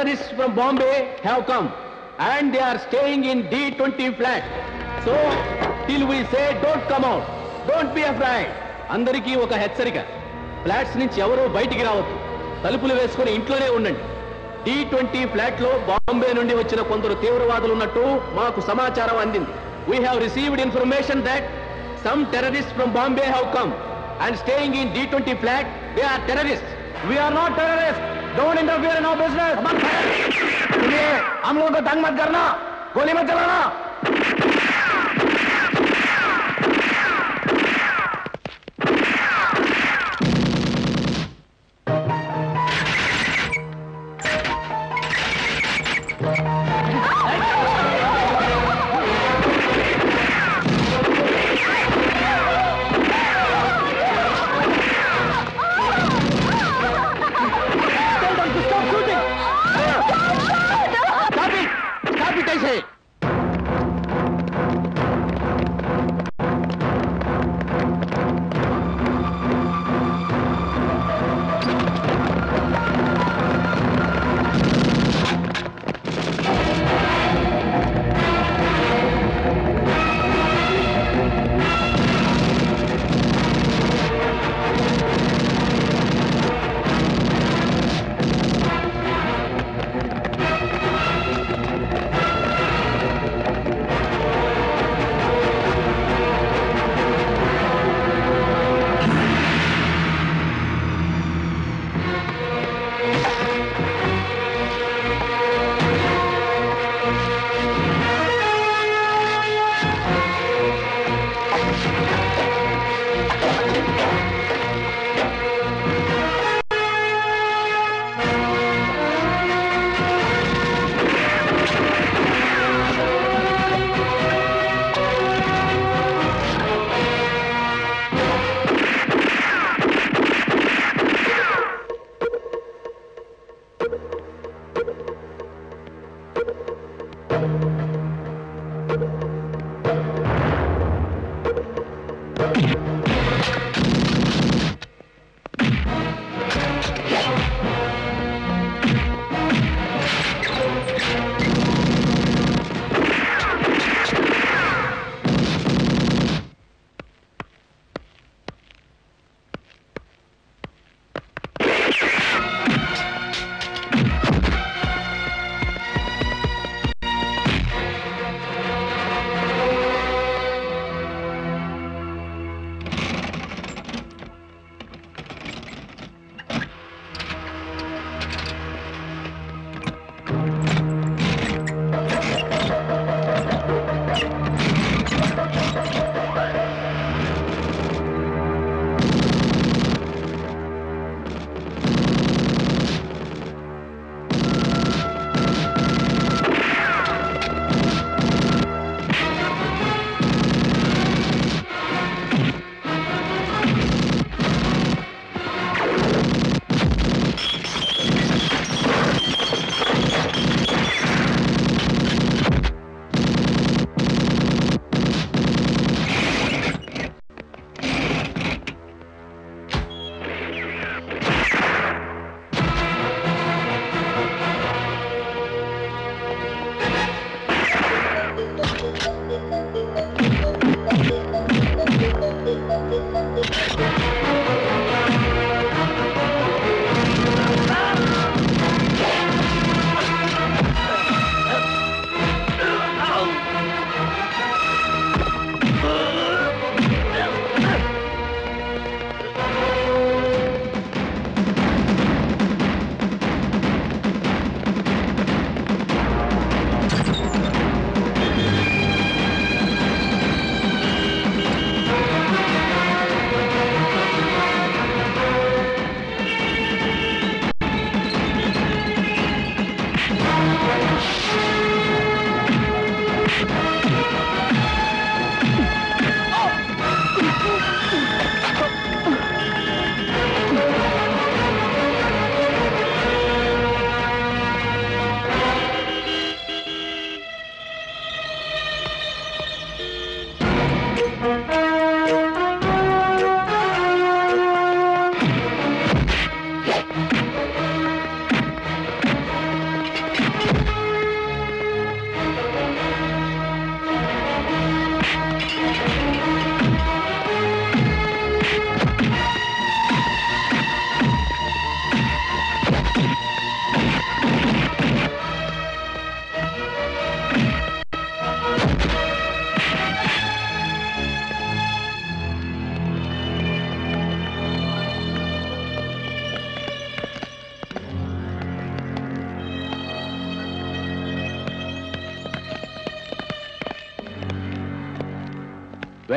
terrorists from Bombay have come and they are staying in D20 flat. So, till we say don't come out, don't be afraid. అందరికీ ఒక హెచ్చరిక flats నుంచి ఎవరూ బయటికి రావద్దు తలుపులు వేసుకుని ఇంట్లోనే ఉండండి డి ట్వంటీ ఫ్లాట్లో బాంబే నుండి వచ్చిన కొందరు తీవ్రవాదులు ఉన్నట్టు మాకు సమాచారం అందింది we have received information that some terrorist from Bombay have come and staying in the twenty flat they are terrorist we are not terrorist don't interfere in our business हम लोगों को तंग मत करना। गोली मत चलाना।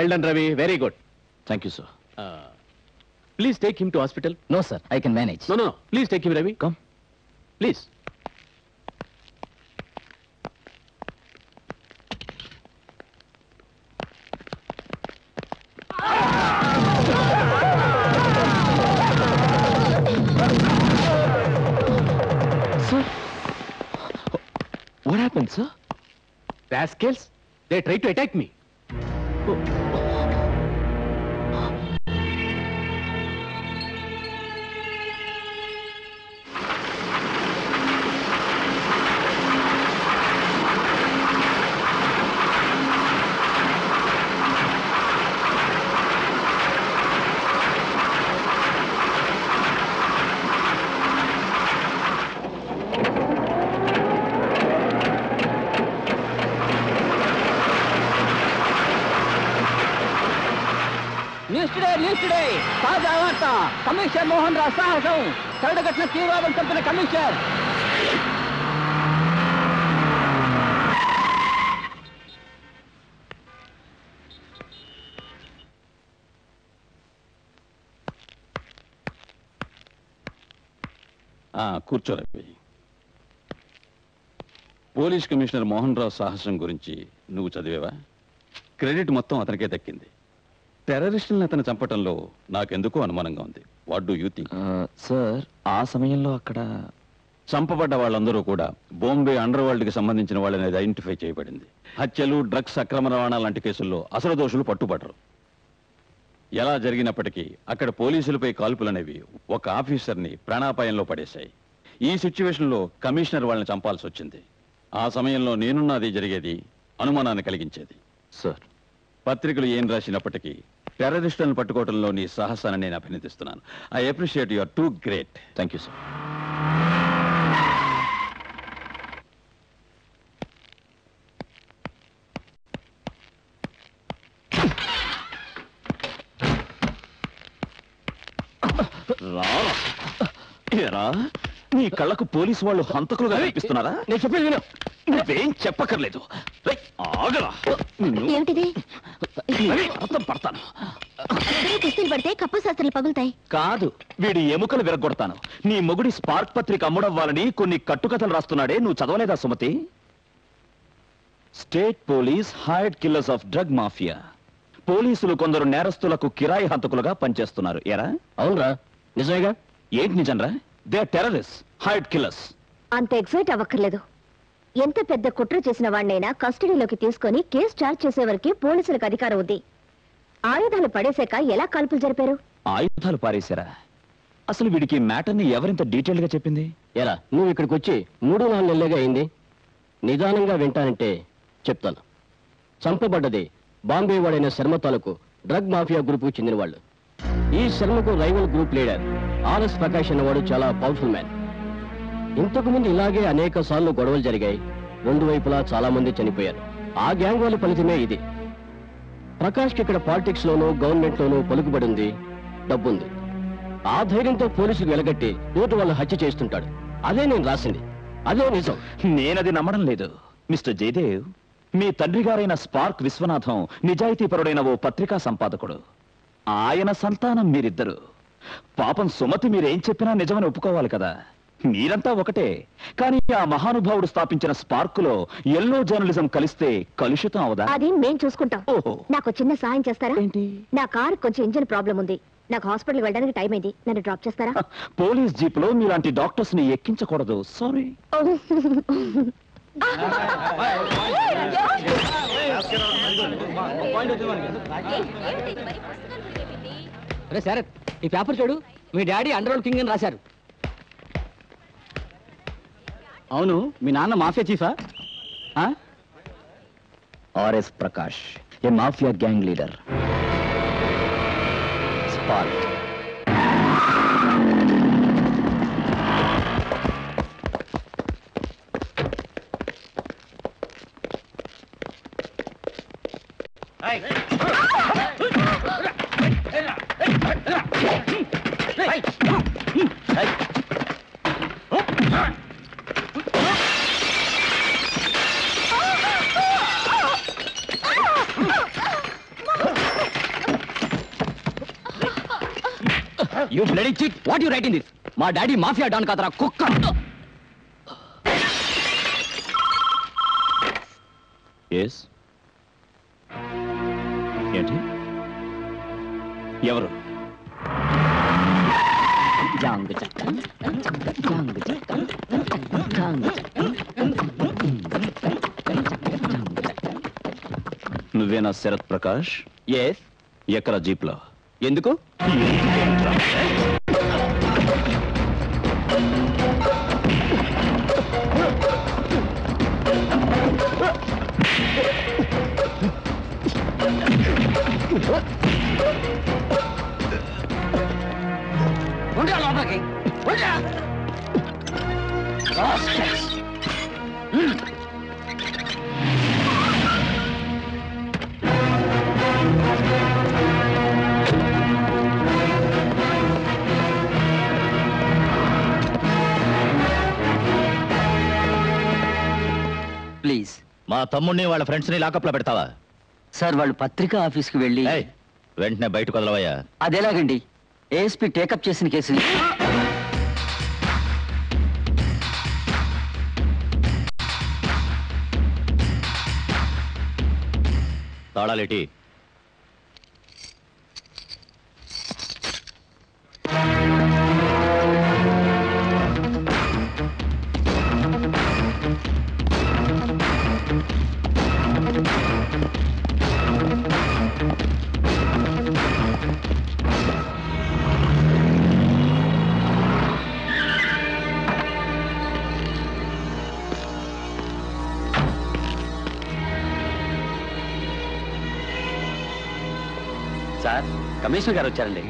Well done, Ravi. Very good. Thank you, sir. Uh, please take him to hospital. No, sir. I can manage. No, no, no. Please take him, Ravi. Come. Please. Sir? What happened, sir? Rascals? They tried to attack me. Oh. Rao సాహసం తీవ్రవాదం చంపిన commissioner. కూర్చోరవి police commissioner Mohan Rao సాహసం గురించి నువ్వు చదివేవా? Credit మొత్తం అతనికే దక్కింది. టెర్రరిస్టులను అతను చంపటంలో నాకెందుకో అనుమానంగా ఉంది. What do you think? Sir ఆ సమయంలో అక్కడ చంపబడ్డ వాళ్ళందరూ కూడా బాంబే అండర్ వరల్డ్కి సంబంధించిన వాళ్ళనేది ఐడెంటిఫై చేయబడింది. హత్యలు డ్రగ్స్ అక్రమ రవాణా లాంటి కేసుల్లో అసలు దోషులు పట్టుబడరు. ఎలా జరిగినప్పటికీ అక్కడ పోలీసులపై కాల్పులనేవి ఒక ఆఫీసర్ని ప్రాణాపాయంలో పడేశాయి. ఈ సిచ్యువేషన్లో కమిషనర్ వాళ్ళని చంపాల్సి వచ్చింది. ఆ సమయంలో నేనున్నది జరిగేది అనుమానాన్ని కలిగించేది. సార్. పత్రికలు ఏం రాసినప్పటికీ టెర్రరిస్టులను పట్టుకోవడంలో నీ సాహసాన్ని నేను అభినందిస్తున్నాను. I appreciate your too great. Thank you sir రా నీ కళ్ళకు పోలీసు వాళ్ళు హంతకులుగా కనిపిస్తున్నారా? నేను చెప్పేది విను. నువ్వేం చెప్పక్కర్లేదు. రేయ్, ఆగరా. నిన్ను ఏమిటిది? నీ అర్థం పడతాను. ఇద్దరు కుస్తీలు పడితే కప్పు శాస్త్రాలు పగులుతాయి. కాదు వీడి ఎముకలు విరగొడతాను నీ మొగుడి స్పార్క్ పత్రిక అమ్ముడవ్వాలని కొన్ని కట్టుకథలు రాస్తున్నాడే. నువ్వు చదవలేదా Sumathi? State police hide killers of drug mafia. పోలీసులు కొందరు నేరస్తులకు కిరాయి హంతకులుగా పనిచేస్తున్నారు. ఎరా అవునరా. నిజమేగా? ఏంటి నిజంరా? దే టెర్రరిస్ట్ కిల్లర్స్ అంత ఎక్సైట్ అవ్వక్కర్లేదు. ఎంత పెద్ద కుట్ర చేసిన వాడినైనా కస్టడీలోకి తీసుకొని కేసు చార్జ్ చేసే వరకు పోలీసులకు అధికారం ఉంది. ఆయుధాలు పడేశాక ఎలా కాల్పులు జరిపారు? ఆయుధాలు పారేశారా? అసలు వీడికి మ్యాటర్ని ఎవరింత డీటెయిల్గా చెప్పింది? ఎరా నువ్వు ఇక్కడికి వచ్చి మూడు నాలుగు నెలలుగా అయింది. నిదానంగా వింటానంటే చెప్తాను. చంపబడ్డది బాంబే వాడైన శర్మ తాలూకు డ్రగ్ మాఫియా గ్రూప్ చెందిన వాళ్ళు ఈ శర్మకు rival group leader. RS Prakash అనేవాడు చాలా పవర్ఫుల్ మ్యాన్ ఇంతకుముందు ఇలాగే అనేక సార్లు గొడవలు జరిగాయి. రెండు వైపులా చాలా మంది చనిపోయారు. ఆ గ్యాంగ్ వాళ్ళ ఫలితమే ఇది. ప్రకాష్కి ఇక్కడ పాలిటిక్స్ లోనూ గవర్నమెంట్ లోనూ పలుకుబడి ఉంది డబ్బుంది ఆ ధైర్యంతో పోలీసులు వెలగట్టి తోటి వాళ్ళు హత్య చేస్తుంటాడు. అదే నేను రాసింది. అదే నిజం. నేనది నమ్మడం లేదు. మిస్టర్ జయదేవ్ మీ తండ్రి గారైన స్పార్క్ విశ్వనాథం నిజాయితీపరుడైన ఓ పత్రికా సంపాదకుడు. ఆయన సంతానం మీరిద్దరు. పాపం సుమతి మీరేం చెప్పినా నిజమని ఒప్పుకోవాలి కదా మీరంతా ఒకటే కానీ ఆ మహానుభావుడు స్థాపించిన స్పార్కులో ఎల్లో జర్నలిజం కలిస్తే కలుషితం అవదా అది మేం చూసుకుంటాం ఓహో నాకు చిన్న సాయం చేస్తారా ఏంటి నా కారు కొంచెం ఇంజిన్ ప్రాబ్లం ఉంది నాకు హాస్పిటల్ వెళ్ళడానికి టైం అయింది నన్ను డ్రాప్ చేస్తారా పోలీస్ జీప్లో మీలాంటి డాక్టర్స్ని ఎక్కించకూడదు సారీ అరే శరత్ ఈ పేపర్ చూడు. మీ డాడీ అండర్ వరల్డ్ కింగ్ అని రాశారు. అవును మీ నాన్న మాఫియా చీఫా? ఆ? RS Prakash A mafia gang leader? Spark you bloody cheat what you writing this మా డాడీ మాఫియా డాన్ కాదరా కుక్క ఎస్ ఏంటి ఎవరు? జాంగ్ చక్క జాంగ్ చక్క జాంగ్ చక్క నువ్వేనా శరత్ ప్రకాష్? ఎస్ ఎక్కడ జీప్లో? ఎందుకు? ఉండరా ప్లీజ్. మా తమ్ముడిని వాళ్ళ ఫ్రెండ్స్ని లాకప్లో పెడతావా? సార్ వాళ్ళు పత్రికా ఆఫీస్కి వెళ్ళి ఏయ్, వెంటనే బయటకు వదలవయ్యా. అదేలాగండి? ఏఎస్పీ టేకప్ చేసిన కేసుని. తాళాలేటి కమిషనర్ గారు వచ్చారండి.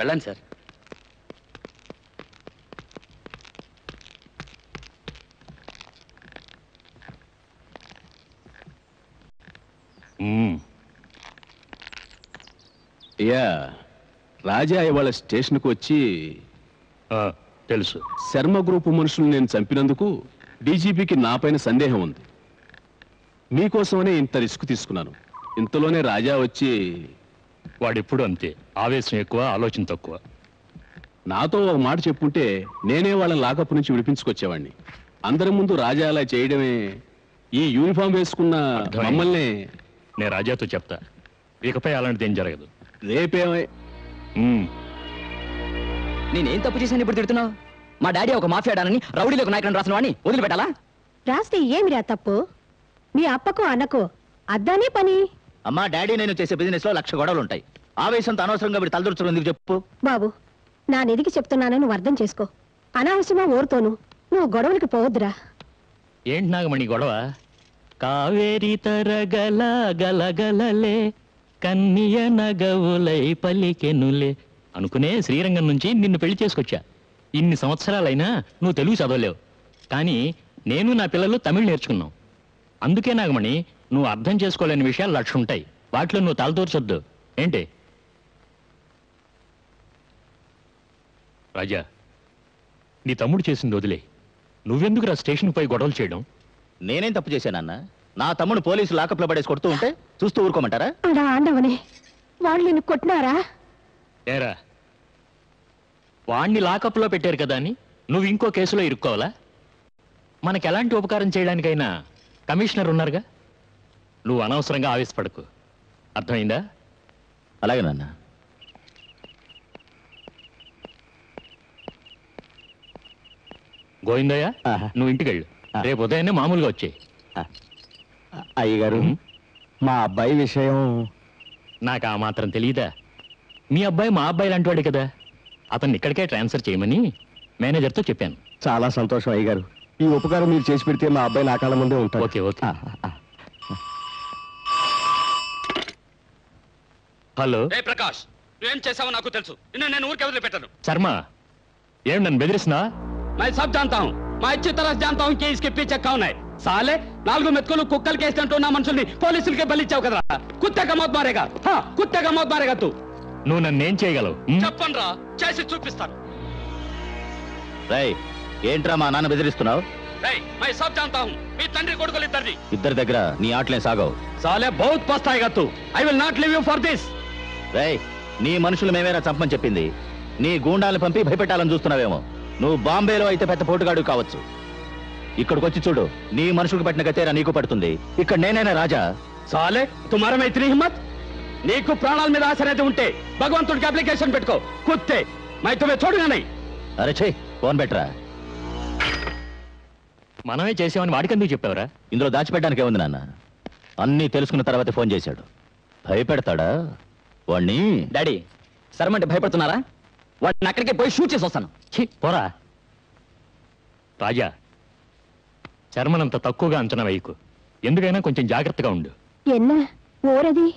వెళ్ళండి సార్. యా రాజా ఇవాళ స్టేషన్కి వచ్చి తెలుసు. శర్మ గ్రూపు మనుషులు నేను చంపినందుకు డీజీపీకి నాపైన సందేహం ఉంది. మీకోసమనే ఇంత రిస్క్ తీసుకున్నాను. ఇంతలోనే రాజా వచ్చి వాడెప్పుడు అంతే. ఆవేశం ఎక్కువ ఆలోచన తక్కువ. నాతో ఒక మాట చెప్పుంటే నేనే వాళ్ళ లాకప్ నుంచి విడిపించుకొచ్చేవాడిని అందరి ముందు రాజా అలా చేయడమే ఈ యూనిఫామ్ వేసుకున్న అర్థమైంది. మమ్మల్ని నేను రాజాతో చెప్తా. ఇకపై అలాంటిది ఏం జరగదు. రేపేమై మ్మ్. నేనేం తప్పు చేశాను ఇప్పుడు తిడుతున్నావు? మా డాడీ ఒక మాఫియా డానని రౌడీలకు నాయకులను రాసిన వాడిని వదిలిపెట్టాలా? రాస్తే ఏమిరా తప్పు? మీ అప్పకు అన్నకు అద్దానే పని. అమ్మా డాడీ నేను చేసే బిజినెస్లో లక్ష గొడవలు ఉంటాయి ఆవేశంతో అనవసరంగా వీడు తలదూర్చడం ఎందుకు చెప్పు? బాబు నా నిధికి చెప్తున్నాను నువ్వు అర్థం చేసుకో. అనవసరమా ఓరుతోను నువ్వు గొడవలకి పోవద్దురా. ఏంటి నాగమణి గొడవ? కావేరి తరగల గలగలలే కన్నియ నగవులై పలికెనులే. అనుకునే శ్రీరంగం నుంచి నిన్ను పెళ్ళి చేసుకొచ్చా. ఇన్ని సంవత్సరాలైనా నువ్వు తెలుగు చదవలేవు. కానీ నేను నా పిల్లలు తమిళ్ నేర్చుకున్నాం. అందుకే నాగమణి నువ్వు అర్థం చేసుకోలేని విషయాలు లక్ష ఉంటాయి. వాటిలో నువ్వు తలదూర్చొద్దు ఏంటి? రాజా నీ తమ్ముడు చేసింది వదిలే. నువ్వెందుకు రా స్టేషన్కి పోయి గొడవలు చేయడం? నేనేం తప్పు చేశానన్న నా తమ్ముడు పోలీసు లాకప్లో పడేసి కొడుతూ ఉంటే చూస్తూ ఊరుకోమంటారా? అడా ఆండవనే వాళ్ళు నిన్ను కొట్టినారా? ఏరా వాణ్ణి లాకప్లో పెట్టారు కదా అని నువ్వు ఇంకో కేసులో ఇరుక్కోవాలా? మనకు ఎలాంటి ఉపకారం చేయడానికైనా కమిషనర్ ఉన్నారుగా? నువ్వు అనవసరంగా ఆవేశపడకు. అర్థమైందా? అలాగే నాన్న. గోవిందయ్య ఆహా. నువ్వు ఇంటికి వెళ్ళు. రేపు ఉదయాన్నే మామూలుగా వచ్చాయి. అయ్యగారు. మా అబ్బాయి విషయం నాకు ఆ మాత్రం తెలియదా? మీ అబ్బాయి మా అబ్బాయి లాంటివాడే కదా. అతన్ని ఇక్కడికే ట్రాన్స్ఫర్ చేయమని మేనేజర్తో చెప్పాను. చాలా సంతోషం అయ్యగారు. ఈ ఉపకారం మీరు చేసి పెడితే మా అబ్బాయి నా కాళ్ళ ముందే ఉంటాడు. Okay okay. హలో. రే ప్రకాష్ నువ్వేం చేసావో నాకు తెలుసు. నిన్ను నేను ఊరికి వదిలిపెట్టాను. శర్మ ఏం నన్ను బెదిరిస్తున్నా? మై సబ్ జాంతా మా ఇచ్చి తరఫ్ జాంతా కేసుకి కి ఇస్కి పీచే సాలే నాలుగు మెతుకులు కుక్కలు కేసినట్టు నా మనుషుల్ని పోలీసులకి బలిచ్చావు కదా కుత్తగా మౌత్ మారేగా. హా కుత్తగా మౌత్ మారేగా తు. నువ్వు నన్ను ఏం చేయగలవు? చెప్పండి రా చేసి చూపిస్తాను. రై ఏంట్రా మా నాన్న బెదిరిస్తున్నావు? రై మై సబ్ జాంతా మీ తండ్రి కొడుకులు ఇద్దరిది. ఇద్దరి దగ్గర నీ ఆటలే సాగవు. సాలే బౌత్ పస్తాయిగా తూ. I will not leave you for this రై నీ మనుషులు మేమేరా చంపమని చెప్పింది? నీ గూండాలను పంపి భయపెట్టాలని చూస్తున్నావేమో. నువ్వు బాంబేలో అయితే పెద్ద పోటుగాడు కావచ్చు. ఇక్కడికి వచ్చి చూడు నీ మనుషులకు పట్టిన గతేరా నీకు పడుతుంది. ఇక్కడ నేనైనా రాజా? సాలే తుమారా మే ఇతనీ హిమ్మత్. నీకు ప్రాణాల మీద ఆశ అనేది ఉంటే భగవంతుడికి అప్లికేషన్ పెట్టుకో. కుత్తే మై తుమే చూడగా నై అరే ఛే ఫోన్ పెట్టరా? మనమే చేసామని వాడికెందుకు చెప్పావురా? ఇందులో దాచిపెట్టడానికి ఏముంది నాన్న? అన్నీ తెలుసుకున్న తర్వాత ఫోన్ చేశాడు. భయపెడతాడా? వాణ్ణి? డాడీ సరమంటే భయపడుతున్నారా? వాడిని అక్కడికి పోయి షూట్ చేసి వస్తాను. ఛీ, పోరా. రాజా చర్మనంత తక్కువగా అంచనా వేయకు. ఎందుకైనా కొంచెం జాగ్రత్తగా ఉండు. ఎన్న ఓరది?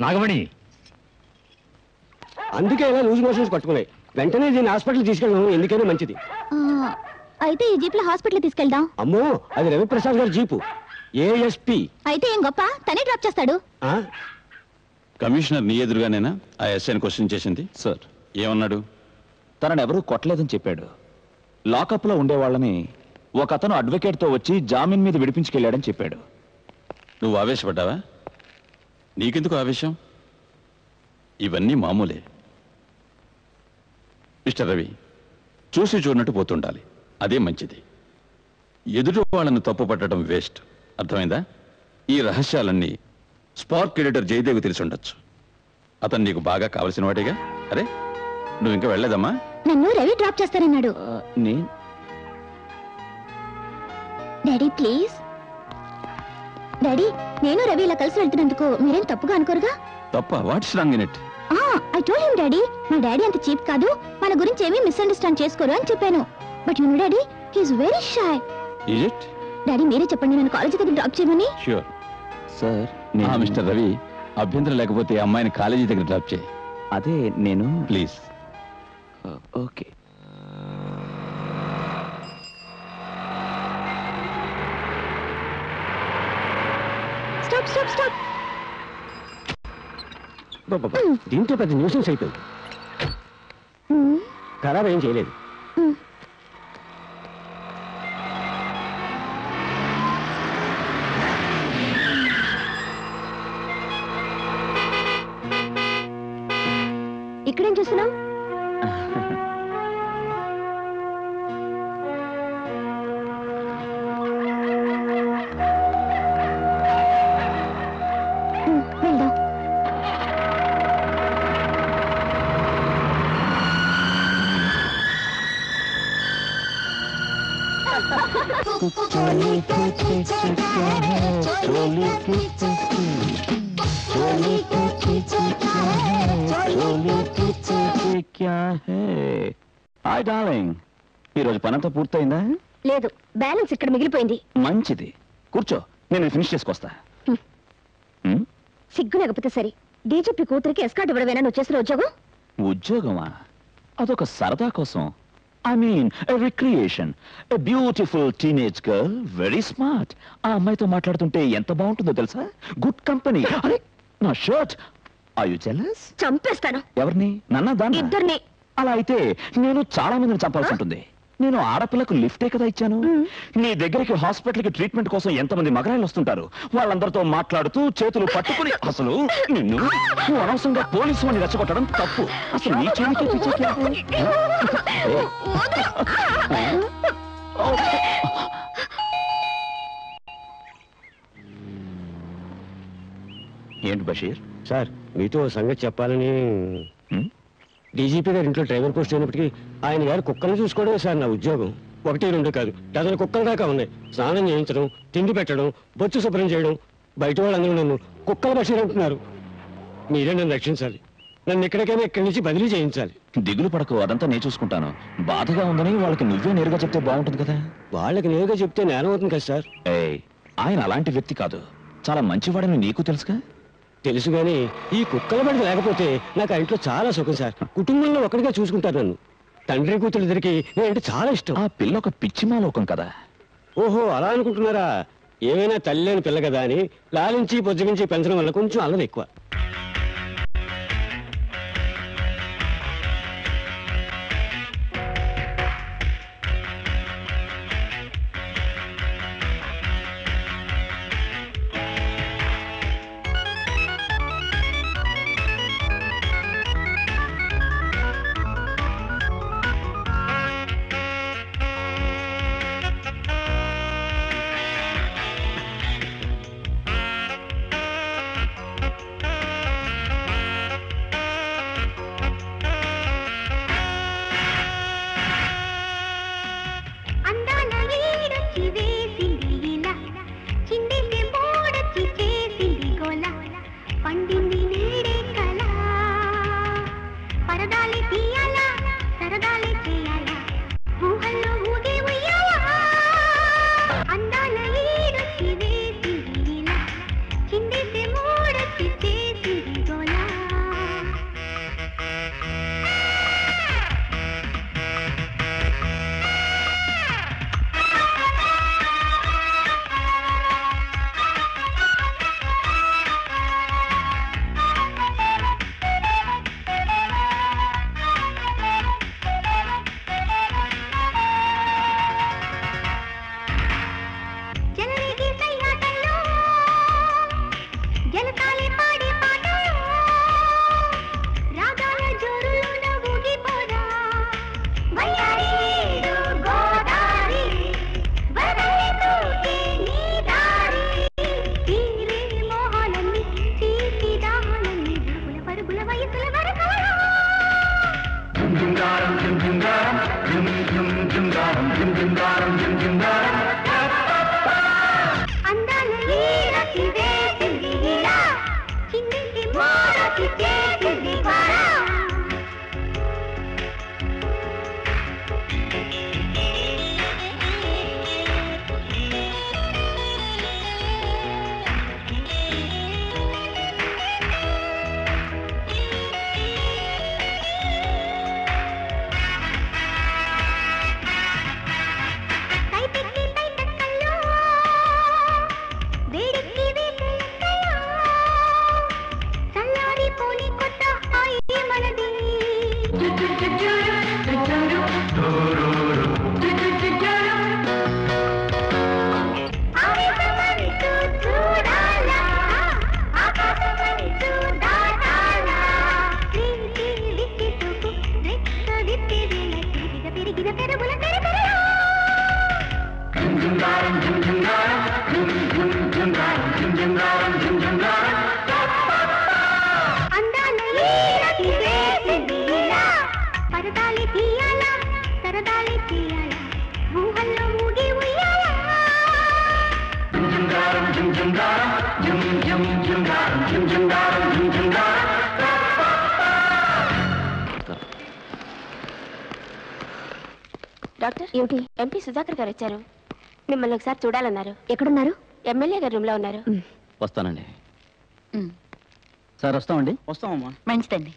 నాగమణి. అందుకే ఇలా లూజ్ మోషన్స్ పట్టుకున్నాయి వెంటనే దీన్ని హాస్పిటల్ తీసుకెళ్ళడం ఎందుకైనా మంచిది. అయితే ఈ జీప్లో హాస్పిటల్ తీసుకెళ్దాం. అమ్మో అది రవిప్రసాద్ గారి జీపు. ఏఎస్పి. అయితే ఏం గొప్ప? తనే డ్రాప్ చేస్తాడు. కమిషనర్ నీ ఎదురుగానేనా? ఆ ఎస్ఐని క్వశ్చన్ చేసింది? సార్. ఏమన్నాడు? తనను ఎవరూ కొట్టలేదని చెప్పాడు. లాకప్లో ఉండేవాళ్ళని ఒక అతను అడ్వకేట్తో వచ్చి జామీన్ మీద విడిపించుకెళ్ళాడని చెప్పాడు. నువ్వు ఆవేశపడ్డావా? నీకెందుకు ఆవేశం? ఇవన్నీ మామూలే. మిస్టర్ రవి చూసి చూడనట్టు పోతుండాలి. అదే మంచిది. ఎదుటి వాళ్ళను తప్పు పట్టడం వేస్ట్. అర్థమైందా? ఈ రహస్యాలన్నీ స్పార్క్ ఎడిటర్ జయదేవి తెలిసి ఉండొచ్చు. అతను నీకు బాగా కావలసిన వాడేగా? అరే నువ్వు ఇంకా వెళ్ళలేదమ్మా? నన్ను రవి డ్రాప్ చేస్తానన్నాడు నేను డాడీ ప్లీజ్. డాడీ నేను రవి ఇలా కలిసి వెళ్తున్నందుకు మీరేం తప్పుగా అనుకోరుగా? తప్ప? What's wrong in it I told him daddy మా డాడీ అంత చీప్ కాదు. మన గురించి ఏమీ మిస్అండర్స్టాండ్ చేసుకోరు అని చెప్పాను. But you know daddy he's very shy is it daddy మీరే చెప్పండి నన్ను కాలేజీ దగ్గర డ్రాప్ చేయమని? ష్యూర్ సార్ నేను- మిస్టర్ రవి అభ్యంతరం లేకపోతే అమ్మాయిని కాలేజీ దగ్గర డ్రాప్ చేయి. అదే నేను? Please. Okay. Stop stop stop. దీంతో పెద్ద న్యూసెన్స్ అయిపోయింది. ఖరాబ్ ఏం చేయలేదు. పనంతా పూర్తయిందా? లేదు బ్యాలెన్స్ ఇక్కడ మిగిలిపోయింది. మంచిది. కూర్చో నేను ఫినిష్ చేసుకొస్తా? సిగ్గు లేకపోతే సరే డీజీపీ కూతురికి ఎస్కాట్ ఇవ్వడమేనా నువ్వు చేసిన ఉద్యోగం? ఉద్యోగమా? అదొక సరదా కోసం. I mean recreation beautiful teenage girl very smart ఆ అమ్మాయితో మాట్లాడుతుంటే ఎంత బాగుంటుందో తెలుసా? గుడ్ కంపెనీ అరే నా షర్ట్ ఐ యు జెలస్ చంపేస్తాను. ఎవరిని? నన్న దాన్ని? ఇద్దరిని. అలా అయితే నేను చాలా మందిని చంపాల్సి ఉంటుంది. నేను ఆడపిల్లకు లిఫ్టే కదా ఇచ్చాను. నీ దగ్గరికి హాస్పిటల్కి ట్రీట్మెంట్ కోసం ఎంతమంది మగరాయిలు వస్తుంటారు? వాళ్ళందరితో మాట్లాడుతూ చేతులు పట్టుకుని అసలు నిన్ను నువ్వు అనవసరంగా పోలీసు వాడిని రెచ్చగొట్టడం తప్పు. అసలు నీ పిచ్చెక్కి ఏంటి బషీర్? సార్ మీతో సంగతి చెప్పాలని? డీజీపీ గారి ఇంట్లో డ్రైవర్ పోస్ట్ అయినప్పటికీ ఆయన గారు కుక్కలు చూసుకోవడమే సార్ నా ఉద్యోగం. ఒకటి రెండు కాదు. డజన్ కుక్కల దాకా ఉన్నాయి. స్నానం చేయించడం తిండి పెట్టడం బొచ్చు శుభ్రం చేయడం బయట వాళ్ళందరూ నన్ను కుక్కల బషీర్ అంటున్నారు. మీరే నన్ను రక్షించాలి. నన్ను ఎక్కడికైనా ఇక్కడి నుంచి బదిలీ చేయించాలి. దిగులు పడకు అదంతా నేను చూసుకుంటాను. బాధగా ఉందని వాళ్ళకి నువ్వే నేరుగా చెప్తే బాగుంటుంది కదా? వాళ్ళకి నేరుగా చెప్తే నేరం అవుతుంది కదా సార్. ఆయన అలాంటి వ్యక్తి కాదు. చాలా మంచివాడని నీకు తెలుసుగా? తెలుసు కానీ ఈ కుక్కల బడి లేకపోతే నాకు ఆ ఇంట్లో చాలా సుఖం సార్. కుటుంబంలో ఒకటిగా చూసుకుంటారు నన్ను. తండ్రి కూతురు ఇద్దరికి నేనంటే చాలా ఇష్టం. ఆ పిల్ల ఒక పిచ్చిమాలోకం కదా. ఓహో అలా అనుకుంటున్నారా? ఏమైనా తల్లి లేని పిల్ల కదా అని లాలించి పొద్దుగించి పెంచడం వల్ల కొంచెం అల్లరి ఎక్కువ. గారు వచ్చారు మిమ్మల్ని ఒకసారి చూడాలన్నారు. ఎక్కడున్నారు? ఎమ్మెల్యే గారి రూమ్లో ఉన్నారు వస్తానండి. సార్ వస్తామండి? వస్తామమ్మా. మంచిదండి.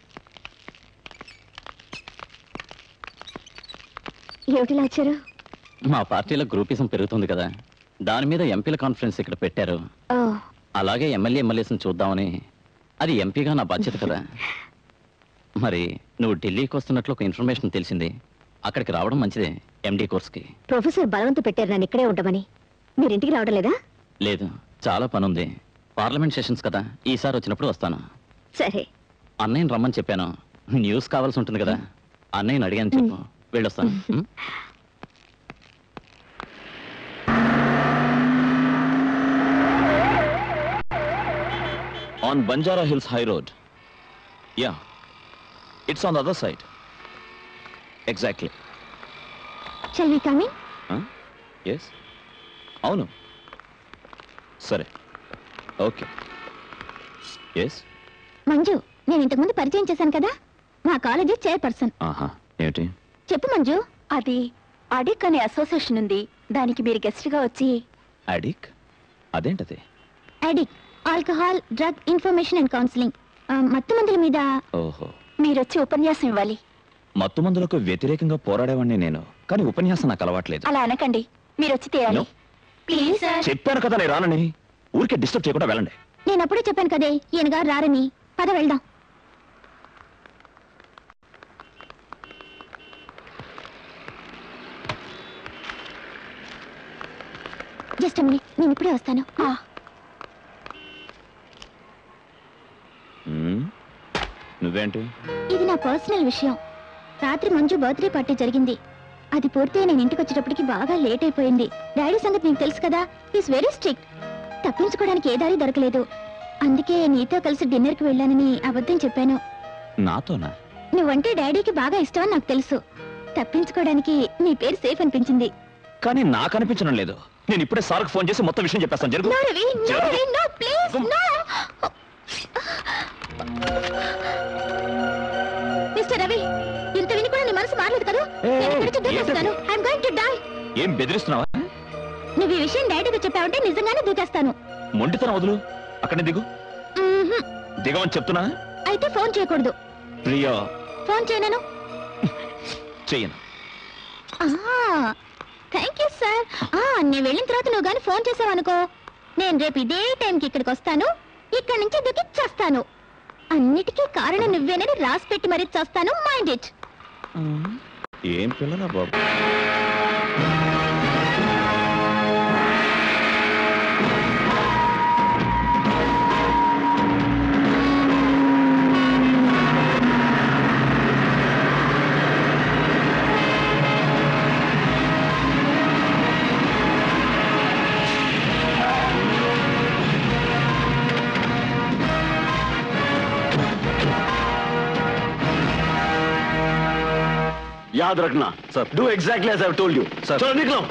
ఏమిటిలా వచ్చారు? మా పార్టీలో గ్రూపిజం పెరుగుతుంది కదా. దాని మీద ఎంపీల కాన్ఫరెన్స్ ఇక్కడ పెట్టారు. అలాగే ఎమ్మెల్యే ఎమ్మెల్యేస్ని చూద్దామని. అది ఎంపీగా నా బాధ్యత కదా. మరి నువ్వు ఢిల్లీకి వస్తున్నట్లు ఒక ఇన్ఫర్మేషన్ తెలిసింది. అక్కడికి రావడం మంచిదే ఎండి కోర్స్కి. ప్రొఫెసర్ బలవంత పెట్టారు నన్ను ఇక్కడే ఉండమని. మీరు ఇంటికి రావడం లేదా లేదు చాలా పనుంది. పార్లమెంట్ సెషన్స్ కదా ఈసారి వచ్చినప్పుడు వస్తాను. సరే. అన్నయ్యని రమ్మని చెప్పాను. న్యూస్ కావాల్సి ఉంటుంది కదా అన్నయ్యని అడిగాను చెప్పు వెళ్ళొస్తాను. ఉం? On Banjara Hills High Road. Yeah. It's on the other side. Exactly. Shall we coming Huh? Yes? అవును. సరే. ఓకే. ఎస్ మంజు నేను ఇంతకుముందు పరిచయం చేశాను కదా? మా కాలేజీ చైర్పర్సన్. ఆహా ఏమిటి? చెప్పు మంజు. అది అడిక్ అనే అసోసియేషన్ ఉంది. దానికి మీరు గెస్ట్గా వచ్చి అడిక్? అదేంటది? ADIC alcohol drug information and counselling. మత్తు మందుల మీద ఓహో. మీరు వచ్చి ఉపన్యాసం ఇవ్వాలి. మత్తు మందులకు వ్యతిరేకంగా పోరాడేవాడిని నేను. కానీ ఉపన్యాసం నాకు అలవాట్లేదు. అలా అనకండి. మీరు వచ్చి తీరాలి. Please sir. చెప్పాను కదా నేను రానని. ఊరికే డిస్టర్బ్ చేయకుండా వెళ్ళండి. నేను అప్పుడే చెప్పాను కదే ఈయన గారు రారని. పద వెళ్దాం. జస్ట్ నేను ఇప్పుడే వస్తాను. నువ్వేంటి? ఇది నా పర్సనల్ విషయం. రాత్రి మంజు బర్త్డే పార్టీ జరిగింది. అది పూర్తి నేను ఇంటికి వచ్చేటప్పటికి బాగా లేట్ అయిపోయింది. డాడీ సంగతి నీకు తెలుసు కదా? ఈస్ వెరీ స్ట్రిక్ట్ తప్పించుకోవడానికి ఏ దారి దొరకలేదు. అందుకే నీతో కలిసి డిన్నర్కి వెళ్ళానని అబద్ధం చెప్పాను. నాతోనా? నువ్వంటే డాడీకి బాగా ఇష్టం అని నాకు తెలుసు. తప్పించుకోవడానికి నీ పేరు సేఫ్ అనిపించింది. కానీ నాకు అనిపించడం లేదు. నేను ఇప్పుడే సార్కి ఫోన్ చేసి మొత్తం విషయం చెప్పేస్తాను. జరుగు. No Ravi no Ravi no please no ఏం బెదిరిస్తున్నావా? నువ్వు ఈ విషయం డాడీకి చెప్పావంటే నిజంగానే దూకేస్తాను. మొండితనం వదులు. అక్కడే దిగు. దిగమని చెప్తున్నా? అయితే ఫోన్ చేయకూడదు. ప్రియా. ఫోన్ చేయను చెయ్యను. థ్యాంక్ యూ సార్ నేను వెళ్ళిన తర్వాత నువ్వు కానీ ఫోన్ చేసావనుకో నేను రేపు ఇదే టైంకి ఇక్కడికి వస్తాను. ఇక్కడి నుంచి దిగి చేస్తాను అన్నిటికీ కారణం నువ్వేనని రాసి పెట్టి మరీ చేస్తాను. మైండ్ ఇట్ ఏం పిల్లరా బాబు? याद रखना। Sir. Do exactly as I told you sir. चलो निकलो।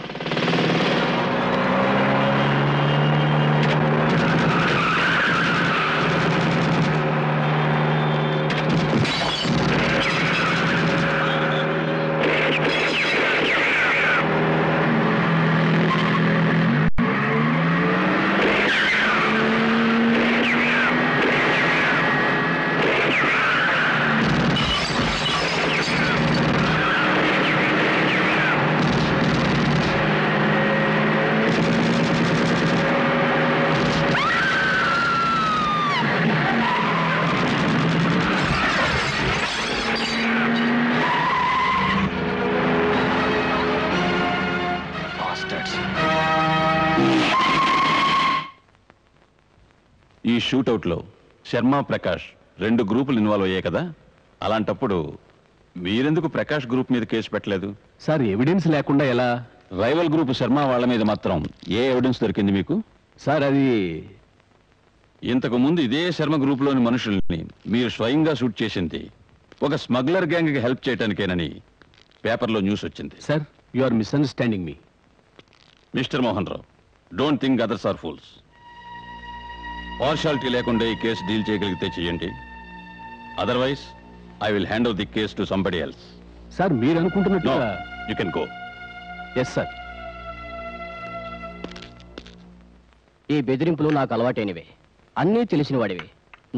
షూటౌట్లో శర్మ ప్రకాష్ రెండు గ్రూపులు ఇన్వాల్వ్ అయ్యాయి కదా? అలాంటప్పుడు మీరెందుకు ప్రకాష్ గ్రూప్ మీద కేసు పెట్టలేదు? సార్ ఎవిడెన్స్ లేకుండా ఎలా? రైవల్ గ్రూప్ శర్మ వాళ్ళ మీద మాత్రం ఏ ఎవిడెన్స్ దొరికింది మీకు? సార్ అది ఇంతకు ముందు ఇదే శర్మ గ్రూప్లోని మనుషుల్ని మీరు స్వయంగా షూట్ చేసింది ఒక స్మగ్లర్ గ్యాంగ్కి హెల్ప్ చేయడానికేనని పేపర్లో న్యూస్ వచ్చింది. Sir you are misunderstanding me. Mister Mohan Rao don't think others are fools. Partiality లేకుండా ఈ కేసు డీల్ చేయగలిగితే చేయండి. Otherwise I will hand the case to somebody else sir మీరు no అనుకుంటున్నట్టుగా you can go yes sir ఈ బెదిరింపులు నాకు అలవాటైనవే. అన్నీ తెలిసిన వాడివి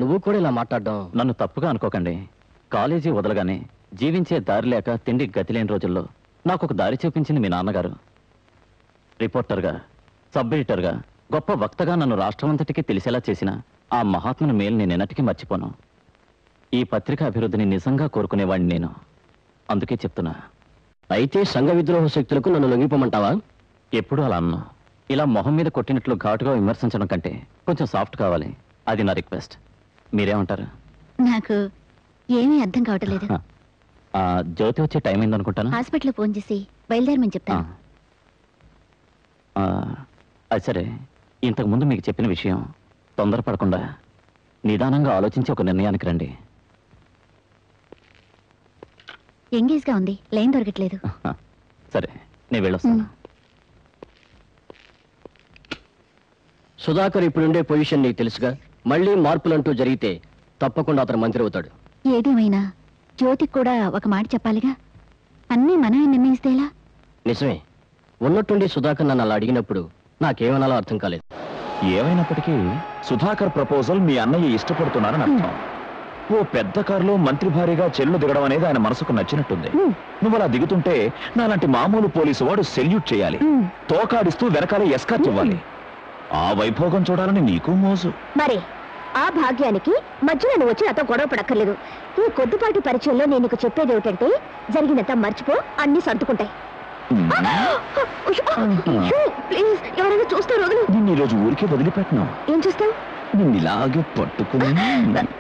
నువ్వు కూడా ఇలా మాట్లాడడం నన్ను తప్పుగా అనుకోకండి. కాలేజీ వదలగానే జీవించే దారి లేక తిండి గతి లేని రోజుల్లో నాకు ఒక దారి చూపించింది మీ నాన్నగారు. రిపోర్టర్గా సబ్ ఎడిటర్గా గొప్ప వక్తగా నన్ను రాష్ట్రమంతటికి తెలిసేలా చేసిన ఆ మహాత్ముని మేలు నేను ఎన్నటికీ మర్చిపోను. ఈ పత్రిక అభివృద్ధిని నిజంగా కోరుకునేవాడిని నేను. అందుకే చెప్తున్నా. అయితే సంఘ విద్రోహ శక్తులకు నన్ను లొంగిపోమంటావా? ఎప్పుడు అలా అన్నా. ఇలా మొహం మీద కొట్టినట్లు ఘాటుగా విమర్శించడం కంటే కొంచెం సాఫ్ట్ కావాలి. అది నా రిక్వెస్ట్. మీరేమంటారు? నాకు ఏమీ అర్థం కావట్లేదు. ఆ, జ్యోతి వచ్చే టైం అయిందనుకుంటాను? హాస్పిటల్ ఫోన్ చేసి బయలుదేరమని. చెప్తాను. ఆ, అది సరే. ఇంతకు ముందు మీకు చెప్పిన విషయం తొందరపడకుండా నిదానంగా ఆలోచించి ఒక నిర్ణయానికి రండి. ఎంగేజ్గా ఉంది. లైన్ దొరకట్లేదు. సరే నేను వెళ్ళొస్తాను. సుధాకర్ ఇప్పుడుండే పొజిషన్ నీకు తెలుసుగా. మళ్ళీ మార్పులంటూ జరిగితే తప్పకుండా అతను మంత్రి అవుతాడు ఏదేమైనా జ్యోతికి కూడా ఒక మాట చెప్పాలిగా? అన్నీ మనమే నిర్ణయిస్తే ఎలా? నిజమే. ఉన్నట్టుండి సుధాకర్ నన్ను అలా అడిగినప్పుడు నాకేమనాలో అర్థం కాలేదు. ఏమైనప్పటికీ సుధాకర్ ప్రపోజల్ మీ అన్నయ్య ఇష్టపడుతున్నారని అర్థం. ఓ పెద్ద కారులో మంత్రి భారీగా చెల్లు దిగడం అనేది ఆయన మనసుకు నచ్చినట్టుంది. నువ్వు అలా దిగుతుంటే నాలాంటి మామూలు పోలీసు వాడు సెల్యూట్ చేయాలి. తోకాడిస్తూ వెనకాల ఎస్కార్ట్ ఇవ్వాలి. ఆ వైభోగం చూడాలని నీకు మోజు. మరే ఆ భాగ్యానికి మధ్యలో నువ్వు వచ్చి నాతో గొడవ పడక్కర్లేదు. ఈ కొద్దిపాటి పరిచయంలో నేను నీకు చెప్పేది ఏమిటంటే జరిగినంత మర్చిపో అన్ని సర్దుకుంటాయి. ప్లీజ్ ఎవరైనా చూస్తారు వదులు నిన్ను ఈరోజు ఊరికే వదిలిపెట్టను. ఏం చూస్తావు? నిన్ను ఇలాగే పట్టుకుని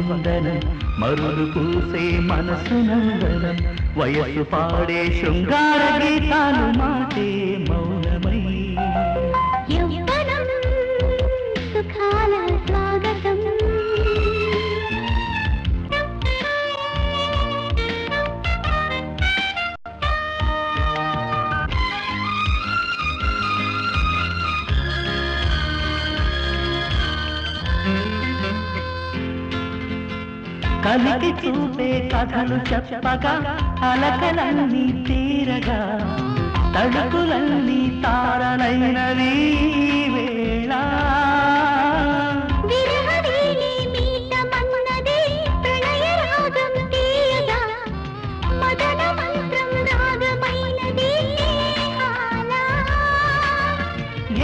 వందనం మరులు పూసే మనసు నందనం వయస్సు పాడే శృంగార గీతాలు మాటే పలికి చూపే కథలు చెప్పగా అలకలన్నీ తీరగా తడుకులన్నీ తారలైన వేళ.